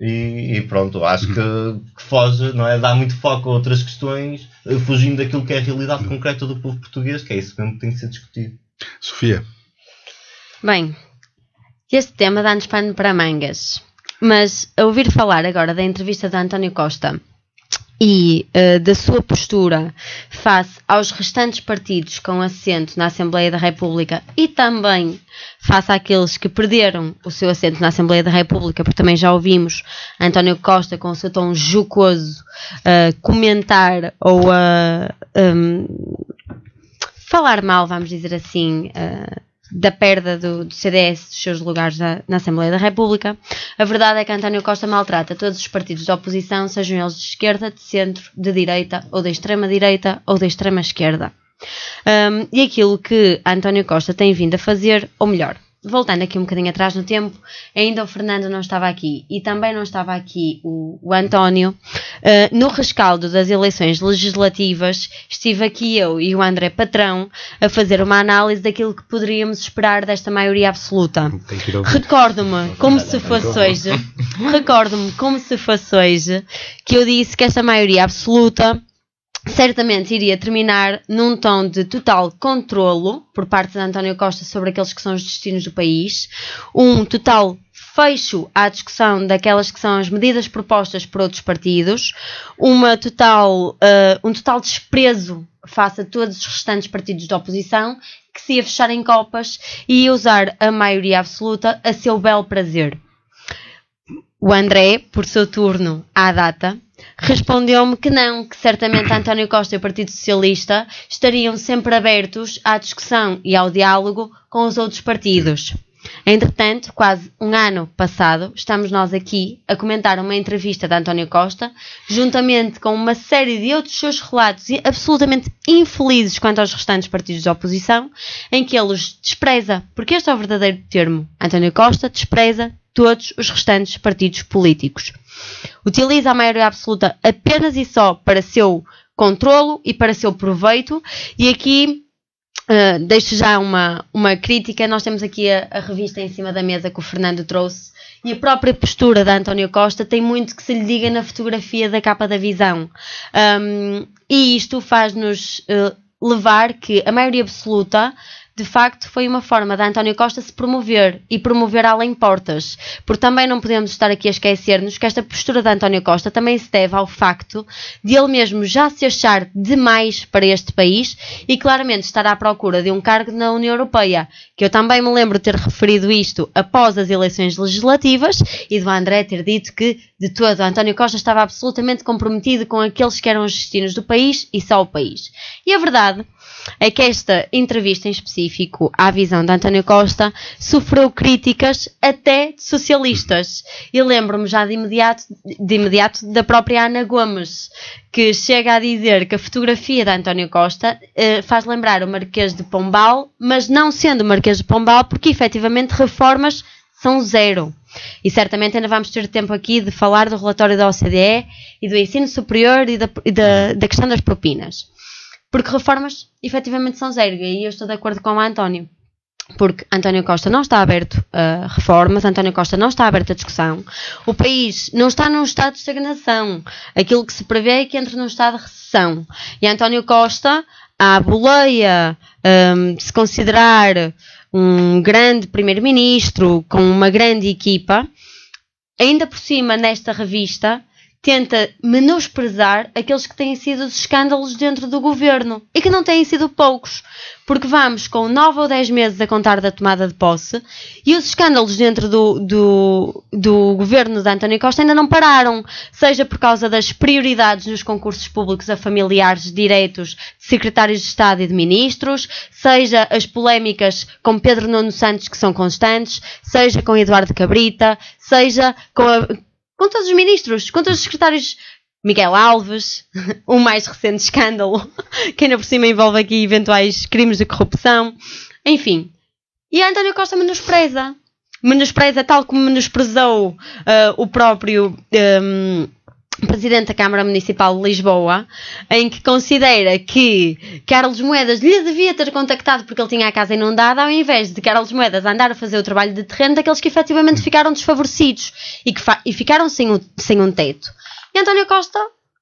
E, e, pronto, acho que, que, foge, não é? Dá muito foco a outras questões, eh, fugindo daquilo que é a realidade concreta do povo português, que é isso mesmo que tem que ser discutido. Sofia. Bem, este tema dá-nos pano para mangas. Mas a ouvir falar agora da entrevista de António Costa, e uh, da sua postura face aos restantes partidos com assento na Assembleia da República e também face àqueles que perderam o seu assento na Assembleia da República, porque também já ouvimos António Costa com o seu tom jocoso uh, comentar ou uh, um, falar mal, vamos dizer assim, uh, da perda do, do, CDS dos seus lugares na, Assembleia da República. A verdade é que António Costa maltrata todos os partidos da oposição, sejam eles de esquerda, de centro, de direita, ou da extrema-direita, ou da extrema-esquerda. Um, e aquilo que António Costa tem vindo a fazer, ou melhor, voltando aqui um bocadinho atrás no tempo, ainda o Fernando não estava aqui e também não estava aqui o, o António. Uh, no rescaldo das eleições legislativas, estive aqui eu e o André Patrão a fazer uma análise daquilo que poderíamos esperar desta maioria absoluta. Recordo-me, como se fosse hoje, recordo-me como se fosse hoje, que eu disse que esta maioria absoluta certamente iria terminar num tom de total controlo por parte de António Costa sobre aqueles que são os destinos do país, um total fecho à discussão daquelas que são as medidas propostas por outros partidos, uma total, uh, um total desprezo face a todos os restantes partidos da oposição, que se ia fechar em copas e ia usar a maioria absoluta a seu belo prazer. O André, por seu turno à data, respondeu-me que não, que certamente António Costa e o Partido Socialista estariam sempre abertos à discussão e ao diálogo com os outros partidos. Entretanto, quase um ano passado, estamos nós aqui a comentar uma entrevista de António Costa, juntamente com uma série de outros seus relatos absolutamente infelizes quanto aos restantes partidos da oposição, em que ele os despreza, porque este é o verdadeiro termo. António Costa despreza todos os restantes partidos políticos. Utiliza a maioria absoluta apenas e só para seu controlo e para seu proveito, e aqui uh, deixo já uma, uma crítica. Nós temos aqui a, a revista em cima da mesa que o Fernando trouxe. E a própria postura da António Costa tem muito que se lhe diga na fotografia da capa da visão. Um, e isto faz-nos uh, levar que a maioria absoluta de facto foi uma forma da António Costa se promover e promover além portas. Porque também não podemos estar aqui a esquecer-nos que esta postura de António Costa também se deve ao facto de ele mesmo já se achar demais para este país e claramente estar à procura de um cargo na União Europeia. Que eu também me lembro ter referido isto após as eleições legislativas e do André ter dito que de todo António Costa estava absolutamente comprometido com aqueles que eram os destinos do país e só o país. E a verdade é que esta entrevista em específico à visão de António Costa sofreu críticas até de socialistas. E lembro-me já de imediato, de imediato da própria Ana Gomes, que chega a dizer que a fotografia de António Costa eh, faz lembrar o Marquês de Pombal, mas não sendo o Marquês de Pombal, porque efetivamente reformas são zero. E certamente ainda vamos ter tempo aqui de falar do relatório da OCDE e do ensino superior e da, e da, da questão das propinas. Porque reformas efetivamente são zero. E aí eu estou de acordo com o António. Porque António Costa não está aberto a reformas, António Costa não está aberto a discussão, o país não está num estado de estagnação. Aquilo que se prevê é que entre num estado de recessão. E António Costa, à boleia um, de se considerar um grande primeiro-ministro com uma grande equipa, ainda por cima nesta revista tenta menosprezar aqueles que têm sido os escândalos dentro do governo e que não têm sido poucos, porque vamos com 9 ou 10 meses a contar da tomada de posse e os escândalos dentro do, do, do governo de António Costa ainda não pararam, seja por causa das prioridades nos concursos públicos a familiares direitos de secretários de Estado e de ministros, seja as polémicas com Pedro Nuno Santos que são constantes, seja com Eduardo Cabrita, seja com a com todos os ministros, com todos os secretários. Miguel Alves, *laughs* o mais recente escândalo, *laughs* que ainda por cima envolve aqui eventuais crimes de corrupção. Enfim. E António Costa menospreza. Menospreza tal como menosprezou uh, o próprio. Um, presidente da Câmara Municipal de Lisboa, em que considera que Carlos Moedas lhe devia ter contactado porque ele tinha a casa inundada, ao invés de Carlos Moedas andar a fazer o trabalho de terreno daqueles que efetivamente ficaram desfavorecidos e, que e ficaram sem, o, sem um teto. E António Costa,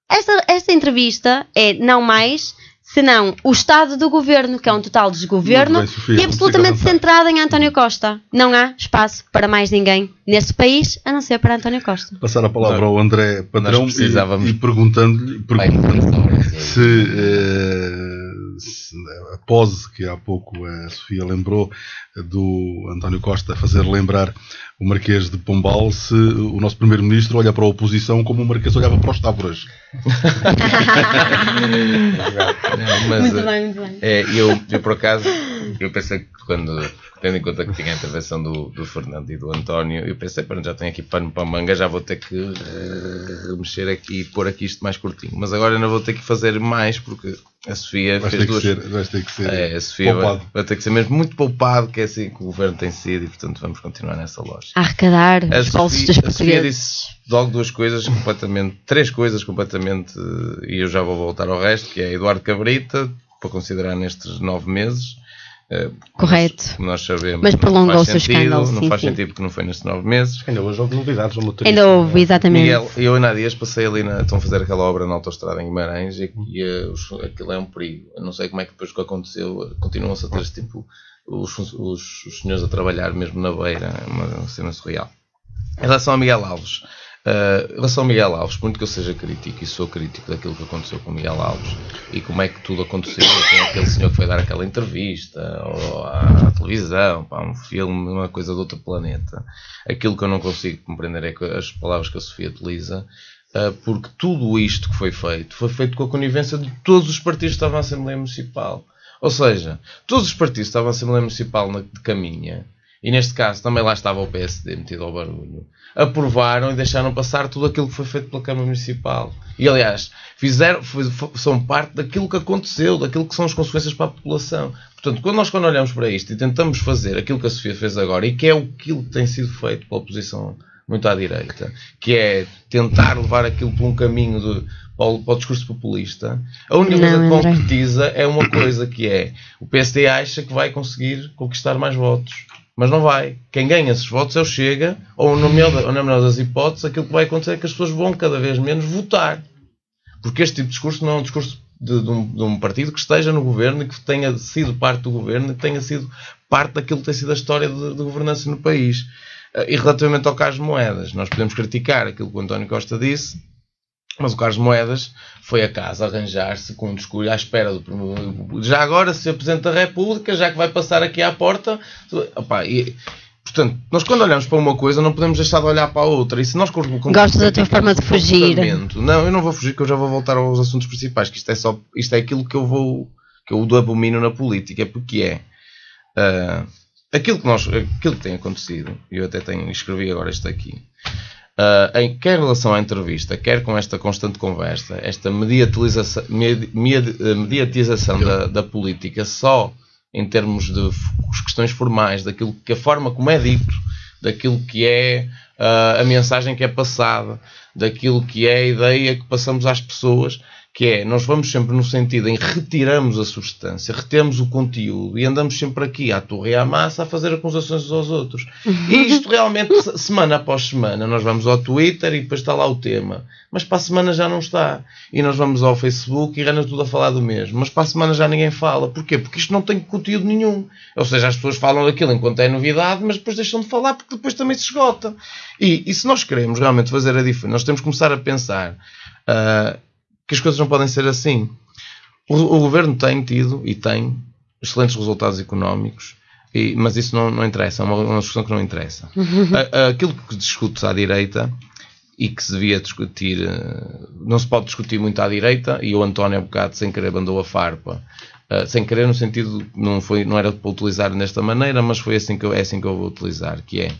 esta, esta entrevista é não mais senão o Estado do Governo, que é um total desgoverno bem, Sofia, e absolutamente centrado em António Costa. Não há espaço para mais ninguém neste país, a não ser para António Costa. Passar a palavra ao André Padrão e, e perguntando-lhe perguntando sim. se, eh, se a pose que há pouco a Sofia lembrou do António Costa fazer lembrar o Marquês de Pombal, se o nosso Primeiro-Ministro olha para a oposição como o Marquês olhava para os *laughs* mas, muito bem, muito bem. É, eu, eu por acaso, eu pensei que quando, tendo em conta que tinha a intervenção do, do Fernando e do António, eu pensei, pronto, já tenho aqui pano para a manga, já vou ter que eh, mexer aqui e pôr aqui isto mais curtinho. Mas agora não vou ter que fazer mais porque a Sofia Vais fez ter, que duas. ser, vais ter que ser É, a Sofia vai, vai ter que ser mesmo muito poupado, que é assim que o governo tem sido, e portanto vamos continuar nessa loja. A arrecadar A os bolsos Sofia, dos a Sofia disse logo duas coisas completamente, três coisas completamente, e eu já vou voltar ao resto, que é Eduardo Cabrita, para considerar nestes nove meses. Correto. Como nós sabemos, Mas não prolongou faz o escândalo, Não sim, faz sim. sentido porque não foi nestes nove meses. Ainda hoje houve novidades no motorista. Ainda houve, exatamente. Miguel, eu e Dias passei ali na. Estão a fazer aquela obra na autostrada em Guimarães e, e eh, os- aquilo é um perigo. Eu não sei como é que depois que aconteceu, continuam-se a ter esse tipo. Os, os, os senhores a trabalhar mesmo na beira, é uma cena surreal. Em relação a Miguel Alves, eh, em relação a Miguel Alves, muito que eu seja crítico e sou crítico daquilo que aconteceu com Miguel Alves e como é que tudo aconteceu com aquele senhor que foi dar aquela entrevista ou à, televisão, pá, um filme, uma coisa de outro planeta. Aquilo que eu não consigo compreender é as palavras que a Sofia utiliza, eh, porque tudo isto que foi feito foi feito com a conivência de todos os partidos que estavam à Assembleia Municipal. Ou seja, todos os partidos que estavam à Assembleia Municipal na, de caminha, e neste caso também lá estava o PSD metido ao barulho, aprovaram e deixaram passar tudo aquilo que foi feito pela Câmara Municipal. E aliás, fizeram, são parte daquilo que aconteceu, daquilo que são as consequências para a população. Portanto, quando nós quando olhamos para isto e tentamos fazer aquilo que a Sofia fez agora, e que é aquilo que tem sido feito pela oposição muito à direita, que é tentar levar aquilo por um caminho de, para, o, para o discurso populista, a única Não, coisa que concretiza é uma coisa que é o PSD acha que vai conseguir conquistar mais votos. Mas não vai. Quem ganha esses votos é o Chega, ou na melhor, ou na melhor das hipóteses, aquilo que vai acontecer é que as pessoas vão cada vez menos votar. Porque este tipo de discurso não é um discurso de, de um, de um partido que esteja no governo e que tenha sido parte do governo e que tenha sido parte daquilo que tem sido a história de, de governança no país. Eh, E relativamente ao Carlos Moedas, nós podemos criticar aquilo que o António Costa disse, mas o Carlos Moedas foi a casa arranjar-se com um discurso à espera do primeiro. Já agora, Sr. Presidente da República, já que vai passar aqui à porta. Opá, e, portanto, nós quando olhamos para uma coisa não podemos deixar de olhar para a outra. E se nós Gosto da tua forma de fugir. Não, eu não vou fugir, que eu já vou voltar aos assuntos principais, que isto é só isto é aquilo que eu vou que eu abomino na política, porque é ah, aquilo que nós aquilo que tem acontecido, eu até tenho escrevi agora isto aqui. Ah, em, quer em relação à entrevista, quer com esta constante conversa, esta mediatização, medi- medi- eh, mediatização da, da política só em termos de questões formais, daquilo que a forma como é dito, daquilo que é ah, a mensagem que é passada, daquilo que é a ideia que passamos às pessoas, que é, nós vamos sempre no sentido em retiramos a substância, retiramos o conteúdo e andamos sempre aqui à torre e à massa a fazer acusações aos outros. E isto realmente, se- semana após semana, nós vamos ao Twitter e depois está lá o tema, mas para a semana já não está. E nós vamos ao Facebook e anda tudo a falar do mesmo, mas para a semana já ninguém fala. Porquê? Porque isto não tem conteúdo nenhum. Ou seja, as pessoas falam daquilo enquanto é novidade, mas depois deixam de falar porque depois também se esgota. E, e se nós queremos realmente fazer a diferença, nós temos que começar a pensar ah, que as coisas não podem ser assim. O, o governo tem tido e tem excelentes resultados económicos, e- mas isso não, não interessa, é uma, uma discussão que não interessa. A- a- aquilo que discute-se à direita e que se devia discutir, eh, não se pode discutir muito à direita, e o António, há bocado, sem querer, mandou a farpa. eh, sem querer, no sentido, não, foi, não era para utilizar desta maneira, mas foi assim que eu, é assim que eu vou utilizar, que é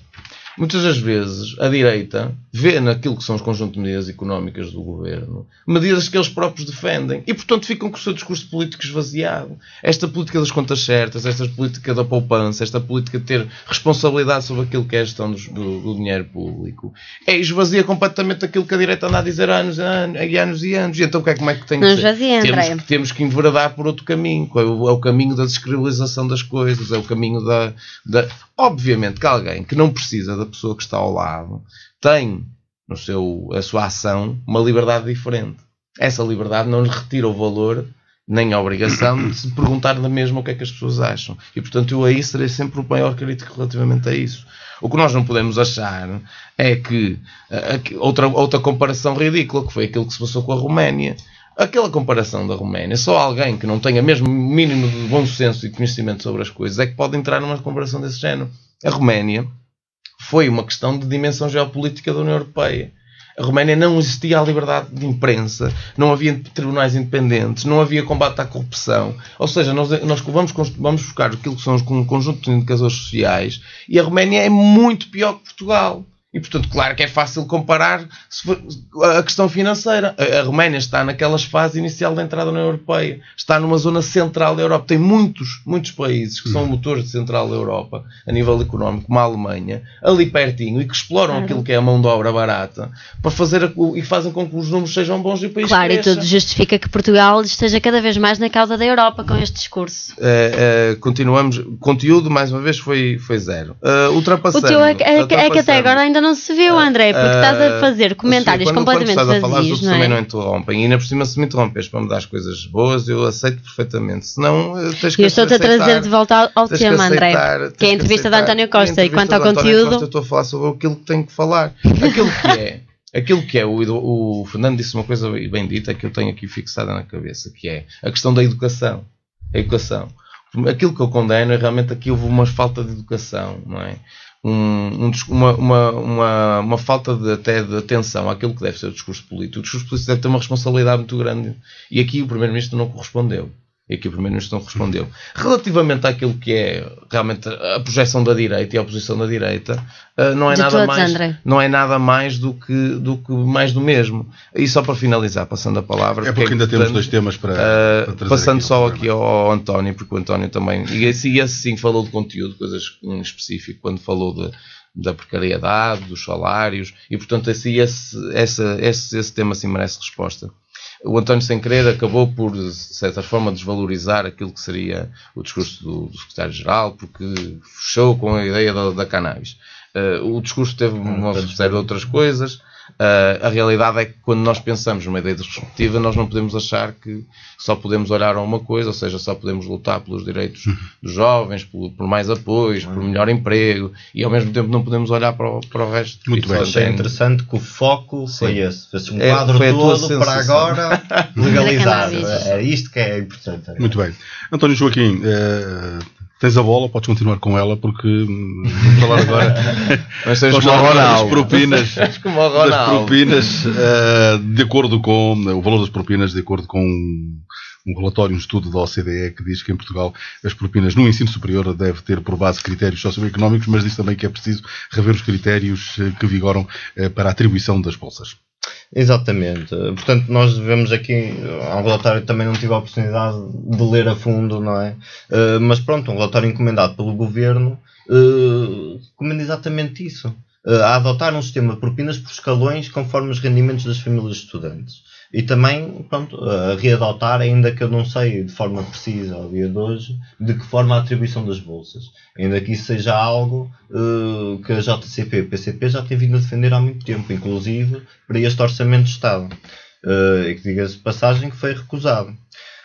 Muitas das vezes a direita vê naquilo que são os conjuntos de medidas económicas do governo medidas que eles próprios defendem e, portanto, ficam com o seu discurso político esvaziado. Esta política das contas certas, esta política da poupança, esta política de ter responsabilidade sobre aquilo que é a gestão do, do dinheiro público, é esvazia completamente aquilo que a direita anda a dizer há anos, e anos, e anos e anos. E então, o que é, como é que tem Não que ser? esvazia, temos, temos que enveredar por outro caminho. É o, é o caminho da descredibilização das coisas, é o caminho da, da. Obviamente que alguém que não precisa da pessoa que está ao lado tem no seu, a sua ação uma liberdade diferente. Essa liberdade não lhe retira o valor nem a obrigação de se perguntar da mesma o que é que as pessoas acham. E, portanto, eu aí serei sempre o maior crítico relativamente a isso. O que nós não podemos achar é que outra, outra comparação ridícula, que foi aquilo que se passou com a Roménia. Aquela comparação da Roménia, só alguém que não tenha mesmo mínimo de bom senso e conhecimento sobre as coisas é que pode entrar numa comparação desse género. A Roménia foi uma questão de dimensão geopolítica da União Europeia. A Roménia não existia a liberdade de imprensa, não havia tribunais independentes, não havia combate à corrupção. Ou seja, nós, nós vamos, vamos buscar aquilo que são um conjunto de indicadores sociais e a Roménia é muito pior que Portugal. E, portanto, claro que é fácil comparar a questão financeira. A Roménia está naquelas fases inicial da entrada na União Europeia. Está numa zona central da Europa. Tem muitos, muitos países que são uhum. motores de central da Europa, a nível económico, como a Alemanha, ali pertinho, e que exploram claro. aquilo que é a mão de obra barata, para fazer e fazem com que os números sejam bons e o país Claro, cresça. e tudo justifica que Portugal esteja cada vez mais na causa da Europa com este discurso. É, é, continuamos. Conteúdo, mais uma vez, foi, foi zero. Uh, ultrapassando. O teu é, é, é que até agora ainda não se viu, André, porque uh, estás a fazer comentários quando, completamente quando estás vazios, a falar, não é? também não interrompem. E ainda por cima, se me interrompes para me dar as coisas boas, eu aceito perfeitamente. Senão, eh, tens que Eu estou-te a trazer de volta ao, ao tema, André, que é a entrevista de António Costa. E quanto ao conteúdo. Costa, eu estou a falar sobre aquilo que tenho que falar. Aquilo que é. *laughs* Aquilo que é, o, o Fernando disse uma coisa bem dita que eu tenho aqui fixada na cabeça, que é a questão da educação. A educação. Aquilo que eu condeno é realmente aqui houve uma falta de educação, não é? Um, um, uma, uma, uma, uma, falta de, até de atenção àquilo que deve ser o discurso político. O discurso político deve ter uma responsabilidade muito grande e aqui o Primeiro-Ministro não correspondeu. E aqui o Primeiro-Ministro não respondeu. Relativamente àquilo que é realmente a projeção da direita e a oposição da direita, uh, não, é nada todos, mais, não é nada mais do que, do que mais do mesmo. E só para finalizar, passando a palavra. É porque, é ainda temos dois temas para. Uh, para passando aqui só aqui ao, ao, António, porque o António também. E esse, e esse sim falou de conteúdo, coisas em específico, quando falou de da precariedade, dos salários, e portanto esse, esse, esse, esse, esse tema sim merece resposta o António Sem Querer acabou por, de certa forma, desvalorizar aquilo que seria o discurso do, do secretário-geral, porque fechou com a ideia da, da cannabis. Uh, o discurso teve uma série de outras coisas, Uh, a realidade é que quando nós pensamos numa ideia disruptiva, nós não podemos achar que só podemos olhar a uma coisa, ou seja, só podemos lutar pelos direitos uhum. dos jovens, por, por mais apoios, por melhor emprego, e ao mesmo tempo não podemos olhar para o, para o resto. Muito bem. Achei interessante que o foco Sim. foi esse. Fez um é, quadro é, todo para agora *laughs* legalizar. É isto que é importante. Muito bem. António Joaquim, uh, Tens a bola, podes continuar com ela, porque hum, vamos falar agora. *laughs* Mas tens como das propinas, das propinas uh, de acordo com o valor das propinas, de acordo com um relatório, um estudo da OCDE que diz que em Portugal as propinas no ensino superior deve ter por base critérios socioeconómicos, mas diz também que é preciso rever os critérios eh, que vigoram para a atribuição das bolsas. Exatamente. Portanto, nós vemos aqui um relatório também não tive a oportunidade de ler a fundo, não é? Uh, mas pronto, um relatório encomendado pelo governo uh, recomenda exatamente isso. Uh, a adotar um sistema de propinas por escalões conforme os rendimentos das famílias estudantes. E também, pronto, a readotar, ainda que eu não sei de forma precisa ao dia de hoje, de que forma a atribuição das bolsas. Ainda que isso seja algo uh, que a JCP e o PCP já têm vindo a defender há muito tempo, inclusive para este Orçamento de Estado. Uh, e que diga-se passagem que foi recusado.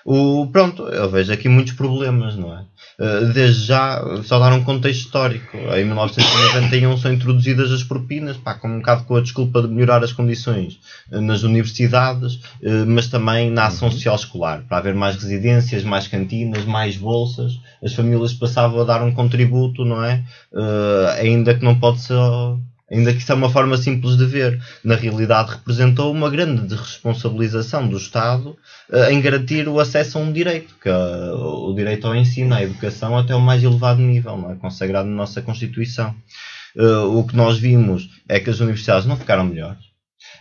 O, pronto, eu vejo aqui muitos problemas, não é? Eh, desde já, só dar um contexto histórico. Em 1991 são introduzidas as propinas, pá, com um bocado com a desculpa de melhorar as condições eh, nas universidades, eh, mas também na ação uhum. social escolar, para haver mais residências, mais cantinas, mais bolsas. As famílias passavam a dar um contributo, não é? Ainda que não pode ser Ainda que isso é uma forma simples de ver, na realidade representou uma grande responsabilização do Estado uh, em garantir o acesso a um direito, que é o direito ao ensino, à educação até o mais elevado nível, é? consagrado na nossa Constituição. Uh, o que nós vimos é que as universidades não ficaram melhores,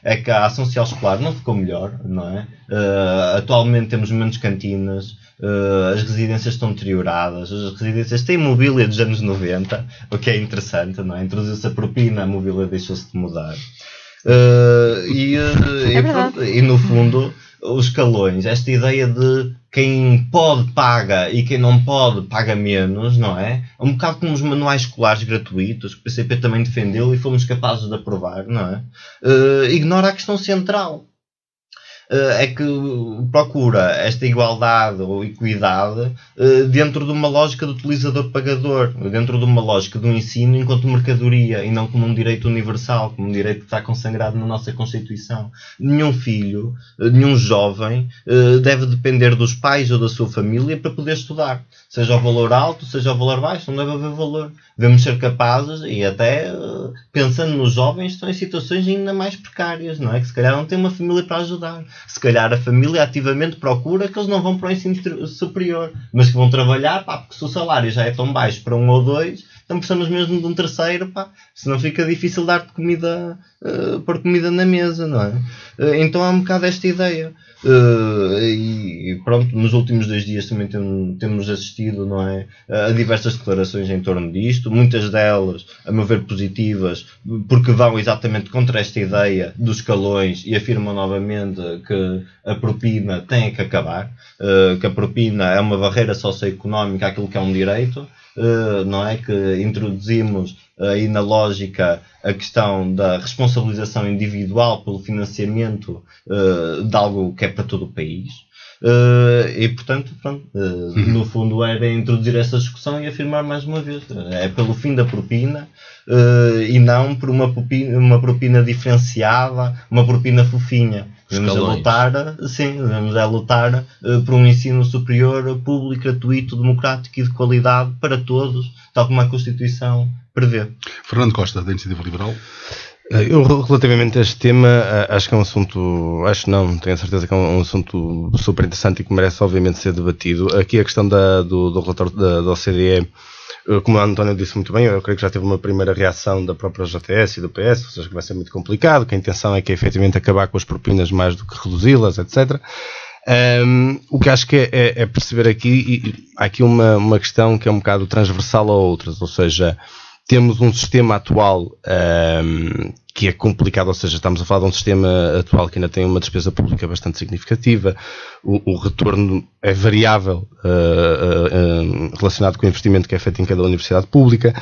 é que a ação social escolar não ficou melhor, não é? Uh, atualmente temos menos cantinas, Uh, as residências estão deterioradas, as residências têm mobília dos anos 90, o que é interessante, não é? Introduziu-se a propina, a mobília deixou-se de mudar. Uh, e, é e, e, no fundo, os escalões, esta ideia de quem pode paga e quem não pode paga menos, não é? Um bocado como os manuais escolares gratuitos, que o PCP também defendeu e fomos capazes de aprovar, não é? ignora a questão central é que procura esta igualdade ou equidade dentro de uma lógica do utilizador-pagador, dentro de uma lógica do ensino enquanto mercadoria e não como um direito universal, como um direito que está consagrado na nossa Constituição. Nenhum filho, nenhum jovem deve depender dos pais ou da sua família para poder estudar. Seja o valor alto, seja o valor baixo, não deve haver valor. Devemos ser capazes e até pensando nos jovens estão em situações ainda mais precárias, não é? Que se calhar não têm uma família para ajudar. Se calhar a família ativamente procura que eles não vão para o ensino superior, mas que vão trabalhar, pá, porque se o salário já é tão baixo para um ou dois, então precisamos mesmo de um terceiro, pá, senão fica difícil dar-te comida, uh, pôr comida na mesa, não é? Uh, então há um bocado esta ideia. Uh, e pronto, nos últimos dois dias também tem, temos assistido não é, a diversas declarações em torno disto, muitas delas, a meu ver, positivas, porque vão exatamente contra esta ideia dos escalões e afirmam novamente que a propina tem que acabar, uh, que a propina é uma barreira socioeconómica àquilo que é um direito, não é? Que introduzimos aí na lógica a questão da responsabilização individual pelo financiamento uh, de algo que é para todo o país. Uh, e portanto, pronto, uh, uhum. no fundo era introduzir essa discussão e afirmar mais uma vez: é pelo fim da propina uh, e não por uma propina, uma propina diferenciada, uma propina fofinha. Vamos a lutar, sim, vamos a lutar por um ensino superior, público, gratuito, democrático e de qualidade para todos, tal como a Constituição prevê. Fernando Costa, da Iniciativa Liberal. Eh, eu, relativamente a este tema, acho que é um assunto, acho não, tenho a certeza que é um, assunto super interessante e que merece, obviamente, ser debatido. Aqui a questão da, do, do relatório da, da OCDE, como o António disse muito bem, eu creio que já teve uma primeira reação da própria JTS e do PS, ou seja, que vai ser muito complicado, que a intenção é que é efetivamente acabar com as propinas mais do que reduzi-las, etc. Um, o que acho que é, é, é perceber aqui, e, há aqui uma, uma questão que é um bocado transversal a outras, ou seja, temos um sistema atual um, que é complicado, ou seja, estamos a falar de um sistema atual que ainda tem uma despesa pública bastante significativa, o, o retorno é variável uh, uh, uh, relacionado com o investimento que é feito em cada universidade pública.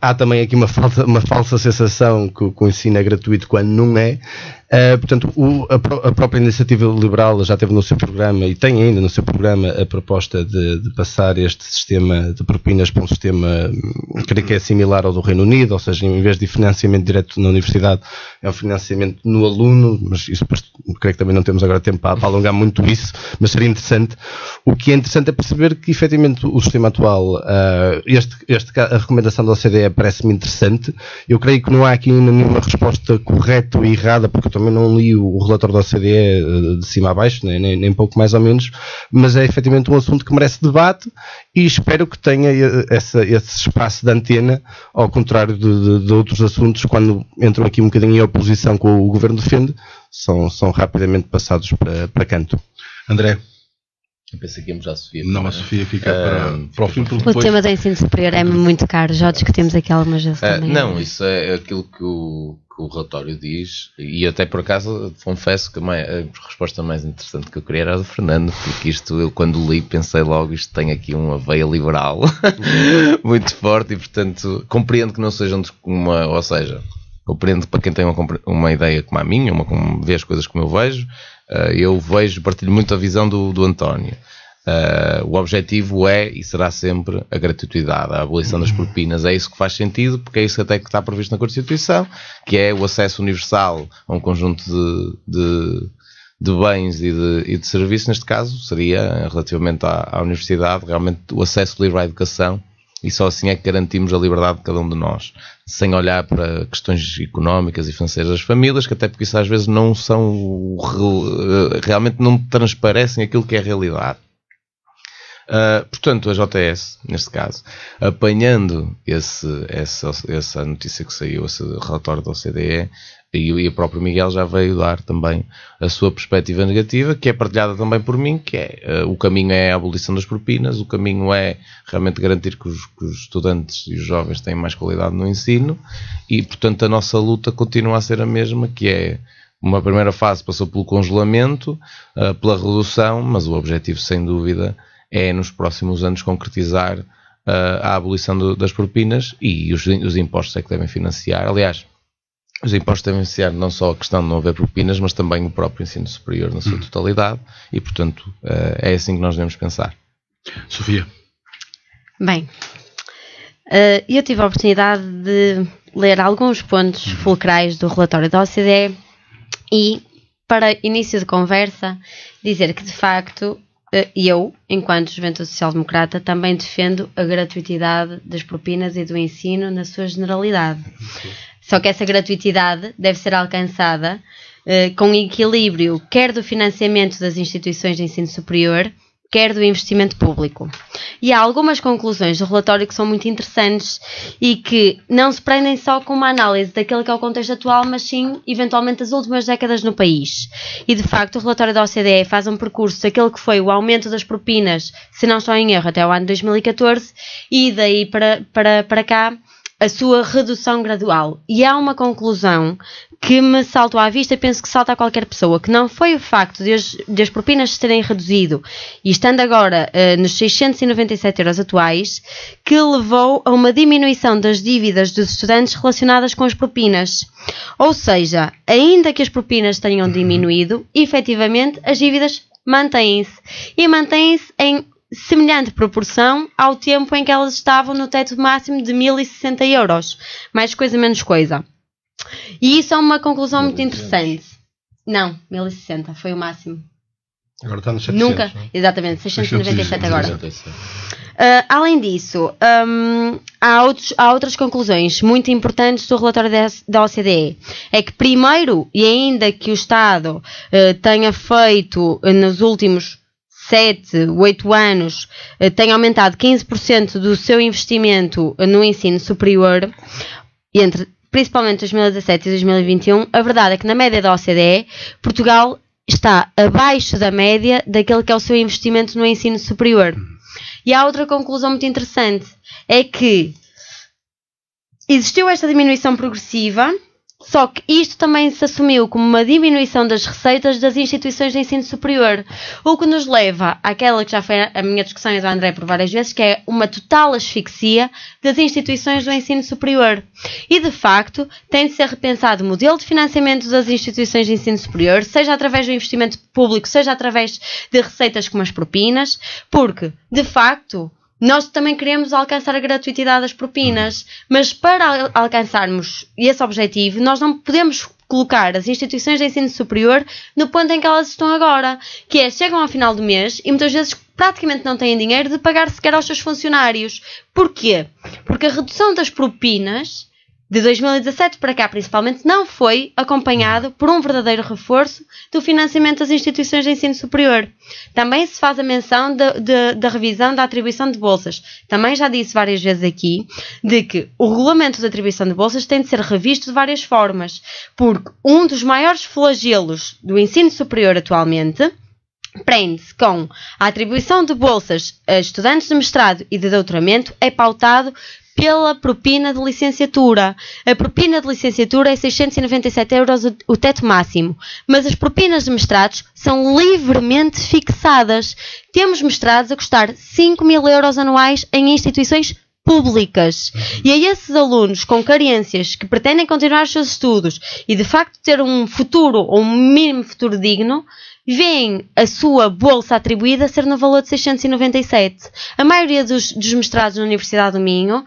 há também aqui uma, falta, uma falsa sensação que, que o ensino é gratuito quando não é. Uh, portanto, o, a, a, própria iniciativa liberal já teve no seu programa e tem ainda no seu programa a proposta de, de passar este sistema de propinas para um sistema, hum, creio que é similar ao do Reino Unido, ou seja, em vez de financiamento direto na universidade, é um financiamento no aluno, mas isso creio que também não temos agora tempo para, para alongar muito isso, mas seria interessante. O que é interessante é perceber que, efetivamente, o sistema atual, uh, este, este, a recomendação da OCDE parece-me interessante. Eu creio que não há aqui nenhuma resposta correta ou errada, porque eu também não li o, o relatório da OCDE uh, de cima a baixo, nem, nem, nem, pouco mais ou menos, mas é efetivamente um assunto que merece debate e espero que tenha essa, esse espaço de antena, ao contrário de, de, de outros assuntos, quando entram aqui um bocadinho em oposição com o, o governo defende, são, são rapidamente passados para, para canto. André. Eu pensei que íamos à Sofia. Não, a Sofia fica para, uh, para o fim. Depois... O tema da ensino superior é muito caro, já discutimos aqui algumas vezes uh, também. Não, isso é aquilo que o, que o relatório diz, e até por acaso confesso que a resposta mais interessante que eu queria era a do Fernando, porque isto eu quando li pensei logo, isto tem aqui uma veia liberal *laughs* muito forte e portanto compreendo que não sejam uma, ou seja, compreendo para quem tem uma, uma ideia como a minha, uma, como vê as coisas como eu vejo, uh, eu vejo, partilho muito a visão do, do António. Uh, o objetivo é e será sempre a gratuidade, a abolição das propinas. É isso que faz sentido, porque é isso até que está previsto na Constituição, que é o acesso universal a um conjunto de, de, de bens e de, e de serviços. Neste caso, seria relativamente à, à universidade, realmente o acesso livre à educação e só assim é que garantimos a liberdade de cada um de nós, sem olhar para questões económicas e financeiras das famílias, que até porque isso às vezes não são eh, realmente não transparecem aquilo que é a realidade. Uh, portanto, a JS, neste caso, apanhando esse, essa, essa notícia que saiu, esse relatório da OCDE, e, o próprio Miguel já veio dar também a sua perspectiva negativa, que é partilhada também por mim, que é uh, o caminho é a abolição das propinas, o caminho é realmente garantir que os, que os, estudantes e os jovens têm mais qualidade no ensino e, portanto, a nossa luta continua a ser a mesma, que é uma primeira fase passou pelo congelamento, uh, pela redução, mas o objetivo, sem dúvida, é nos próximos anos concretizar uh, a abolição do, das propinas e os, os impostos é que devem financiar. Aliás, os impostos devem ser não só a questão de não haver propinas, mas também o próprio ensino superior na sua totalidade e, portanto, eh, é assim que nós devemos pensar. Sofia. Bem, eh, eu tive a oportunidade de ler alguns pontos fulcrais do relatório da OCDE e, para início de conversa, dizer que, de facto, eh, eu, enquanto Juventude Social Democrata, também defendo a gratuitidade das propinas e do ensino na sua generalidade. Só que essa gratuitidade deve ser alcançada eh, com equilíbrio, quer do financiamento das instituições de ensino superior, quer do investimento público. E há algumas conclusões do relatório que são muito interessantes e que não se prendem só com uma análise daquele que é o contexto atual, mas sim, eventualmente, das últimas décadas no país. E, de facto, o relatório da OCDE faz um percurso daquele que foi o aumento das propinas, se não estou em erro, até o ano 2014, e daí para, para, para cá a sua redução gradual. E há uma conclusão que me saltou à vista penso que salta a qualquer pessoa, que não foi o facto de as, de as propinas terem reduzido e estando agora uh, nos 697 euros atuais, que levou a uma diminuição das dívidas dos estudantes relacionadas com as propinas. Ou seja, ainda que as propinas tenham diminuído, efetivamente as dívidas mantêm-se. E mantêm-se em semelhante proporção ao tempo em que elas estavam no teto máximo de 1060 euros. Mais coisa, menos coisa. E isso é uma conclusão muito interessante. Não, 1060 foi o máximo. Agora está nos 700. Nunca, não é? exatamente, 697 agora. 697. Uh, além disso, hum, há, outros- há outras conclusões muito importantes do relatório da, da OCDE. É que, primeiro, e ainda que o Estado uh, tenha feito uh, nos últimos 7, 8 anos, uh, tenha aumentado 15% do seu investimento uh, no ensino superior, entre principalmente 2017 e 2021, a verdade é que na média da OCDE, Portugal está abaixo da média daquele que é o seu investimento no ensino superior. E há outra conclusão muito interessante, é que existiu esta diminuição progressiva, só que isto também se assumiu como uma diminuição das receitas das instituições de ensino superior, o que nos leva àquela que já foi a minha discussão e do André por várias vezes, que é uma total asfixia das instituições do ensino superior. E, de facto, tem de ser repensado o modelo de financiamento das instituições de ensino superior, seja através do investimento público, seja através de receitas como as propinas, porque, de facto, nós também queremos alcançar a gratuitidade das propinas, mas para al- alcançarmos esse objetivo, nós não podemos colocar as instituições de ensino superior no ponto em que elas estão agora, que é chegam ao final do mês e muitas vezes praticamente não têm dinheiro de pagar sequer aos seus funcionários. Porquê? Porque a redução das propinas de 2017 para cá, principalmente, não foi acompanhado por um verdadeiro reforço do financiamento das instituições de ensino superior. Também se faz a menção da- revisão da atribuição de bolsas. Também já disse várias vezes aqui de que o regulamento de atribuição de bolsas tem de ser revisto de várias formas, porque um dos maiores flagelos do ensino superior atualmente prende-se com a atribuição de bolsas a estudantes de mestrado e de doutoramento é pautado pela propina de licenciatura. A propina de licenciatura é 697 euros o, teto máximo, mas as propinas de mestrados são livremente fixadas. Temos mestrados a custar 5 mil euros anuais em instituições públicas. E a esses alunos com carências que pretendem continuar os seus estudos e de facto ter um futuro ou um mínimo futuro digno, veem a sua bolsa atribuída ser no valor de 697. A maioria dos, dos mestrados na Universidade do Minho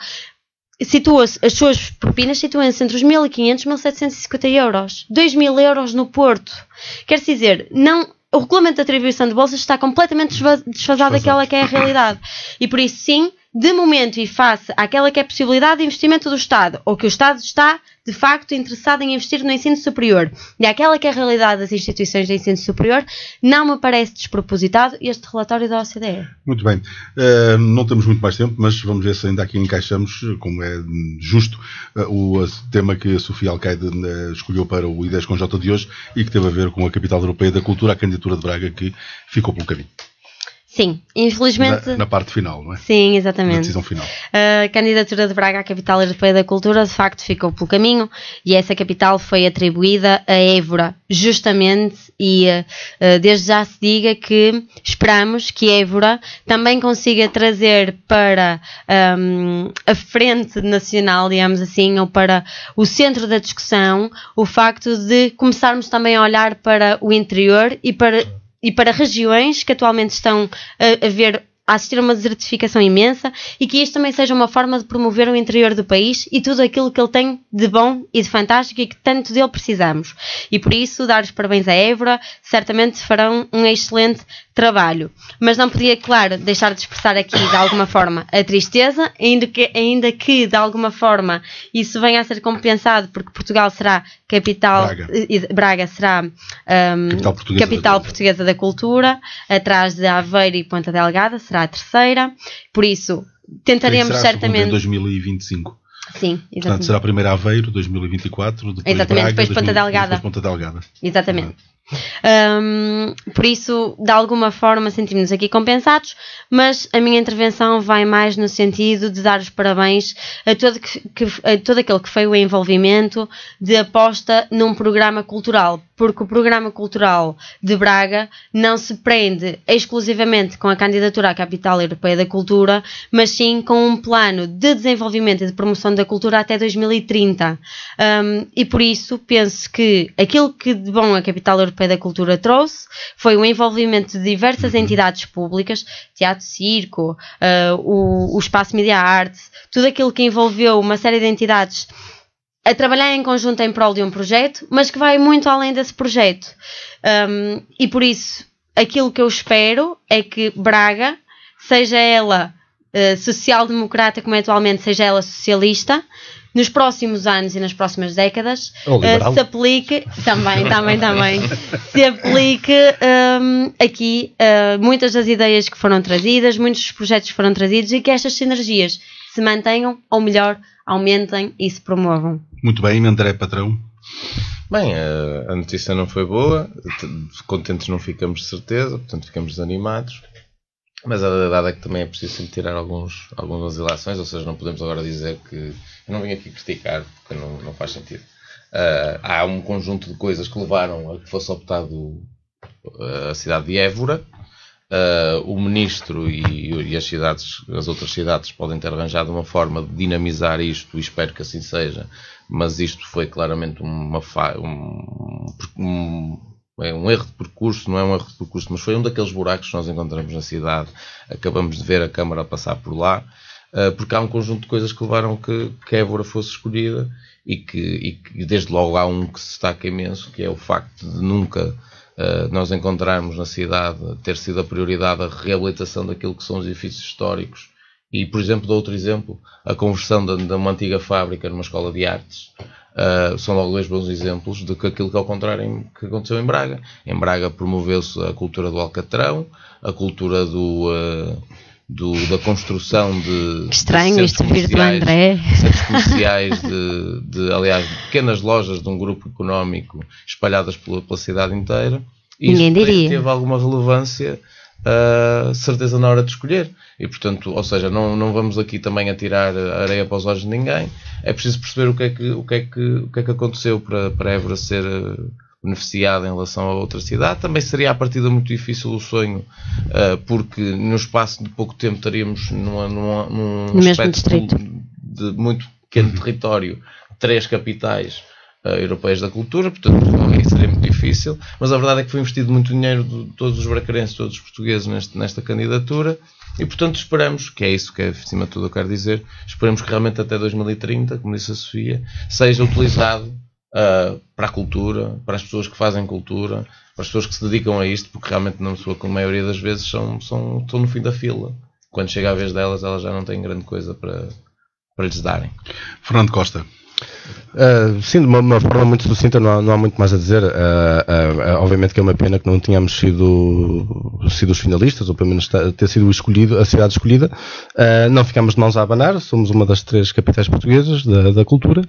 situa-se, as suas propinas situam-se entre os 1.500 e 1.750 euros. 2.000 euros no Porto. Quer dizer, não, o regulamento de atribuição de bolsas está completamente desfasado daquela que é a realidade. E por isso, sim, de momento e face àquela que é a possibilidade de investimento do Estado, ou que o Estado está, de facto, interessado em investir no ensino superior, e àquela que é a realidade das instituições de ensino superior, não me parece despropositado este relatório da OCDE. Muito bem. Eh, não temos muito mais tempo, mas vamos ver se ainda aqui encaixamos, como é justo, eh, o eh, tema que a Sofia Alcaide eh, escolheu para o Ideias com J de hoje e que teve a ver com a Capital Europeia da Cultura, a candidatura de Braga, que ficou pelo caminho. Sim, infelizmente. Na, na, parte final, não é? Sim, exatamente. Na decisão final. A candidatura de Braga à Capital Europeia da Cultura de facto ficou pelo caminho e essa capital foi atribuída a Évora, justamente, e uh, desde já se diga que esperamos que Évora também consiga trazer para um, a frente nacional, digamos assim, ou para o centro da discussão, o facto de começarmos também a olhar para o interior e para e para regiões que atualmente estão a, a ver a assistir a uma desertificação imensa e que isto também seja uma forma de promover o interior do país e tudo aquilo que ele tem de bom e de fantástico e que tanto dele precisamos. E por isso, dar os parabéns à Évora, certamente farão um excelente trabalho. Mas não podia, claro, deixar de expressar aqui de alguma forma a tristeza, ainda que, ainda que de alguma forma isso venha a ser compensado porque Portugal será capital, Braga, Braga será um, capital, portuguesa, capital da portuguesa da cultura, atrás de Aveiro e Ponta Delgada, será a terceira. Por isso, tentaremos certamente. Em 2025. Sim, exatamente. Portanto, será primeiro Aveiro, 2024, depois exatamente, Braga, depois Ponta Delgada. Depois Ponta Delgada. Exatamente. Um, por isso, de alguma forma, sentimos-nos aqui compensados, mas a minha intervenção vai mais no sentido de dar os parabéns a todo, que, a todo aquele que foi o envolvimento de aposta num programa cultural, porque o programa cultural de Braga não se prende exclusivamente com a candidatura à Capital Europeia da Cultura, mas sim com um plano de desenvolvimento e de promoção da cultura até 2030. Um, e por isso penso que aquilo que de bom a Capital Europeia Europeia da Cultura trouxe foi o envolvimento de diversas uhum. entidades públicas, teatro, circo, uh, o, o Espaço Media Arts, tudo aquilo que envolveu uma série de entidades a trabalhar em conjunto em prol de um projeto, mas que vai muito além desse projeto. Um, e por isso, aquilo que eu espero é que Braga, seja ela uh, social-democrata como é atualmente, seja ela socialista, nos próximos anos e nas próximas décadas uh, se aplique também, também, também *laughs* se aplique um, aqui uh, muitas das ideias que foram trazidas, muitos dos projetos que foram trazidos e que estas sinergias se mantenham ou melhor aumentem e se promovam. Muito bem, André Patrão. Bem, a notícia não foi boa, contentes não ficamos de certeza, portanto ficamos desanimados. Mas a verdade é que também é preciso tirar alguns, algumas ilações, ou seja, não podemos agora dizer que. Eu não vim aqui criticar, porque não, não faz sentido. Uh, há um conjunto de coisas que levaram a que fosse optado uh, a cidade de Évora. Uh, o ministro e, e, as cidades, as outras cidades podem ter arranjado uma forma de dinamizar isto e espero que assim seja, mas isto foi claramente uma um, um é um erro de percurso, não é um erro de percurso, mas foi um daqueles buracos que nós encontramos na cidade. Acabamos de ver a Câmara passar por lá, eh, porque há um conjunto de coisas que levaram que, que Évora fosse escolhida e que, e que desde logo há um que se destaca imenso, que é o facto de nunca uh, nós encontrarmos na cidade ter sido a prioridade a reabilitação daquilo que são os edifícios históricos e, por exemplo, dou outro exemplo, a conversão de, de uma antiga fábrica numa escola de artes Uh, são logo dois bons exemplos de que aquilo que ao contrário que aconteceu em Braga. Em Braga promoveu-se a cultura do Alcatrão, a cultura do, uh, do da construção de. Que estranho de isto vir do André. Centros comerciais, de, de, aliás, pequenas lojas de um grupo económico espalhadas pela, pela cidade inteira. E Ninguém diria. teve alguma relevância uh, certeza na hora de escolher. E portanto, ou seja, não, não vamos aqui também atirar areia para os olhos de ninguém. É preciso perceber o que é que, o que, é que, o que, é que aconteceu para, para Évora ser ah, beneficiada em relação a outra cidade. Também seria a partida muito difícil o sonho, uh, porque no espaço de pouco tempo estaríamos numa, numa, num no aspecto de muito pequeno território, três capitais europeias da cultura, portanto aí seria muito difícil, mas a verdade é que foi investido muito dinheiro de todos os bracarenses, todos os portugueses neste, nesta candidatura e portanto esperamos, que é isso que acima de tudo eu quero dizer, esperamos que realmente até 2030, como disse a Sofia, seja utilizado uh, para a cultura, para as pessoas que fazem cultura, para as pessoas que se dedicam a isto, porque realmente na sua maioria das vezes são, são, estão no fim da fila. Quando chega a vez delas, elas já não têm grande coisa para, para lhes darem. Fernando Costa. Uh, sim, de uma, uma, forma muito sucinta, não há, não há muito mais a dizer. Uh, uh, obviamente que é uma pena que não tínhamos sido, sido os finalistas, ou pelo menos ter sido escolhido, a cidade escolhida. não ficamos de mãos a abanar, somos uma das três capitais portuguesas da, da cultura.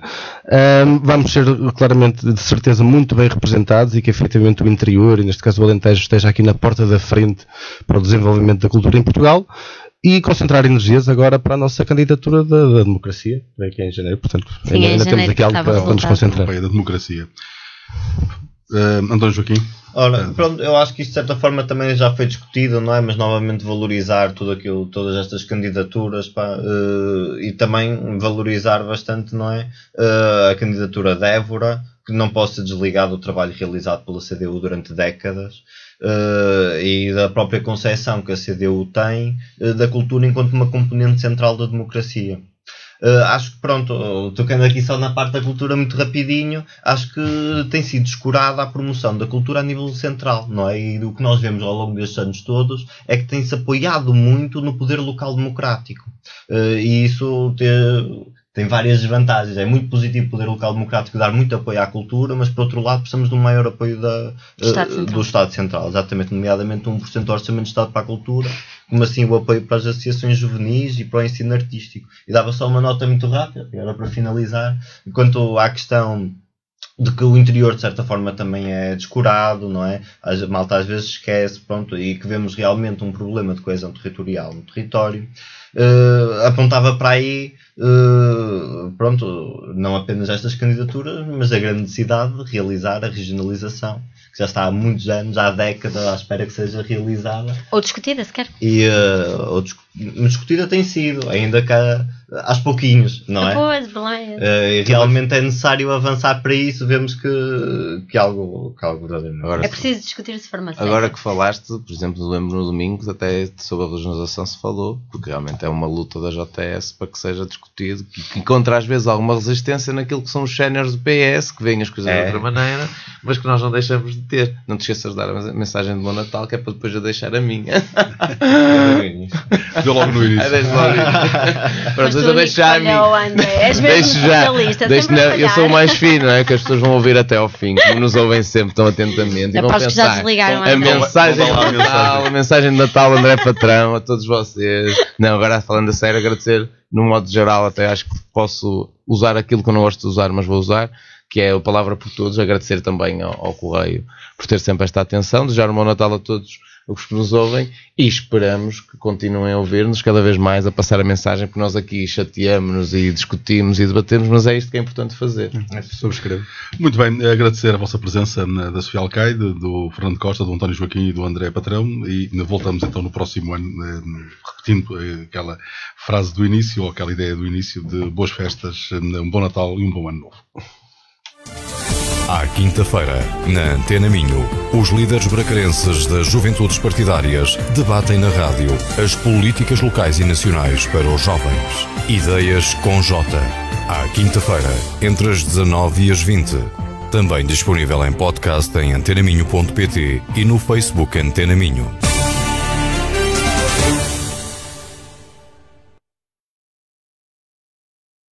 vamos ser claramente, de certeza, muito bem representados e que efetivamente o interior, e neste caso o Alentejo, esteja aqui na porta da frente para o desenvolvimento da cultura em Portugal e concentrar energias agora para a nossa candidatura da, da democracia, que é em janeiro. Portanto, Sim, ainda, ainda temos aqui algo para, para nos concentrar. Da democracia. Uh, António Joaquim. Ora, pronto, eu acho que isto de certa forma também já foi discutido, não é? Mas novamente valorizar tudo aquilo, todas estas candidaturas pá, uh, e também valorizar bastante, não é? Uh, a candidatura de Évora, que não possa desligar do trabalho realizado pela CDU durante décadas uh, e da própria concepção que a CDU tem uh, da cultura enquanto uma componente central da democracia. Uh, acho que pronto, tocando aqui só na parte da cultura muito rapidinho, acho que tem sido escurada a promoção da cultura a nível central, não é? E o que nós vemos ao longo destes anos todos é que tem-se apoiado muito no poder local democrático. Uh, e isso ter, tem várias desvantagens. É muito positivo o poder local democrático dar muito apoio à cultura, mas por outro lado precisamos de um maior apoio da, do, Estado uh, do, Estado Central, exatamente, nomeadamente 1% do orçamento do Estado para a cultura, como assim o apoio para as associações juvenis e para o ensino artístico. E dava só uma nota muito rápida, agora para finalizar, quanto à questão de que o interior de certa forma também é descurado, não é? A malta às vezes esquece, pronto, e que vemos realmente um problema de coesão territorial no território. Uh, apontava para aí Uh, pronto, não apenas estas candidaturas, mas a grande necessidade de realizar a regionalização, que já está há muitos anos, há décadas, à espera que seja realizada. Ou discutida, sequer. E, uh, ou discutida tem sido, ainda que aos pouquinhos, não é? Pois, uh, realmente é necessário avançar para isso, vemos que, que algo, que algo agora, É preciso discutir essa formação. Agora que falaste, por exemplo, lembro no domingo, até sobre a regionalização se falou, porque realmente é uma luta da JS para que seja discutido, que, que encontra às vezes alguma resistência naquilo que são os séniores do PS, que veem as coisas é. de outra maneira, mas que nós não deixamos de ter. Não te esqueças de dar a mensagem de bom Natal, que é para depois eu deixar a minha. *laughs* Deu logo no início. *laughs* *laughs* Pronto, eu deixo já a mim. *laughs* Deixo já. Deixo, não, eu sou o mais fino, não é? Que as pessoas vão ouvir até ao fim, que nos ouvem sempre tão atentamente. E vão pensar, que já desligaram a mensagem de Natal, a mensagem de Natal, André Patrão, a todos vocês. Não, agora falando a sério, agradecer, no modo geral, até acho que posso usar aquilo que eu não gosto de usar, mas vou usar que é a palavra por todos, agradecer também ao, ao Correio por ter sempre esta atenção, desejar um bom Natal a todos os que nos ouvem e esperamos que continuem a ouvir-nos cada vez mais a passar a mensagem, porque nós aqui chateamos-nos e discutimos e debatemos, mas é isto que é importante fazer. É, subscrevo. Muito bem, agradecer a vossa presença na, da Sofia Alcaide, do Fernando Costa, do António Joaquim e do André Patrão e voltamos então no próximo ano, eh, repetindo eh, aquela frase do início, ou aquela ideia do início de boas festas, eh, um bom Natal e um bom ano novo. À quinta-feira, na Antena Minho, os líderes bracarenses das juventudes partidárias debatem na rádio as políticas locais e nacionais para os jovens. Ideias com J. À quinta-feira, entre as 19 e as 20. Também disponível em podcast em antenaminho.pt e no Facebook Antena Minho.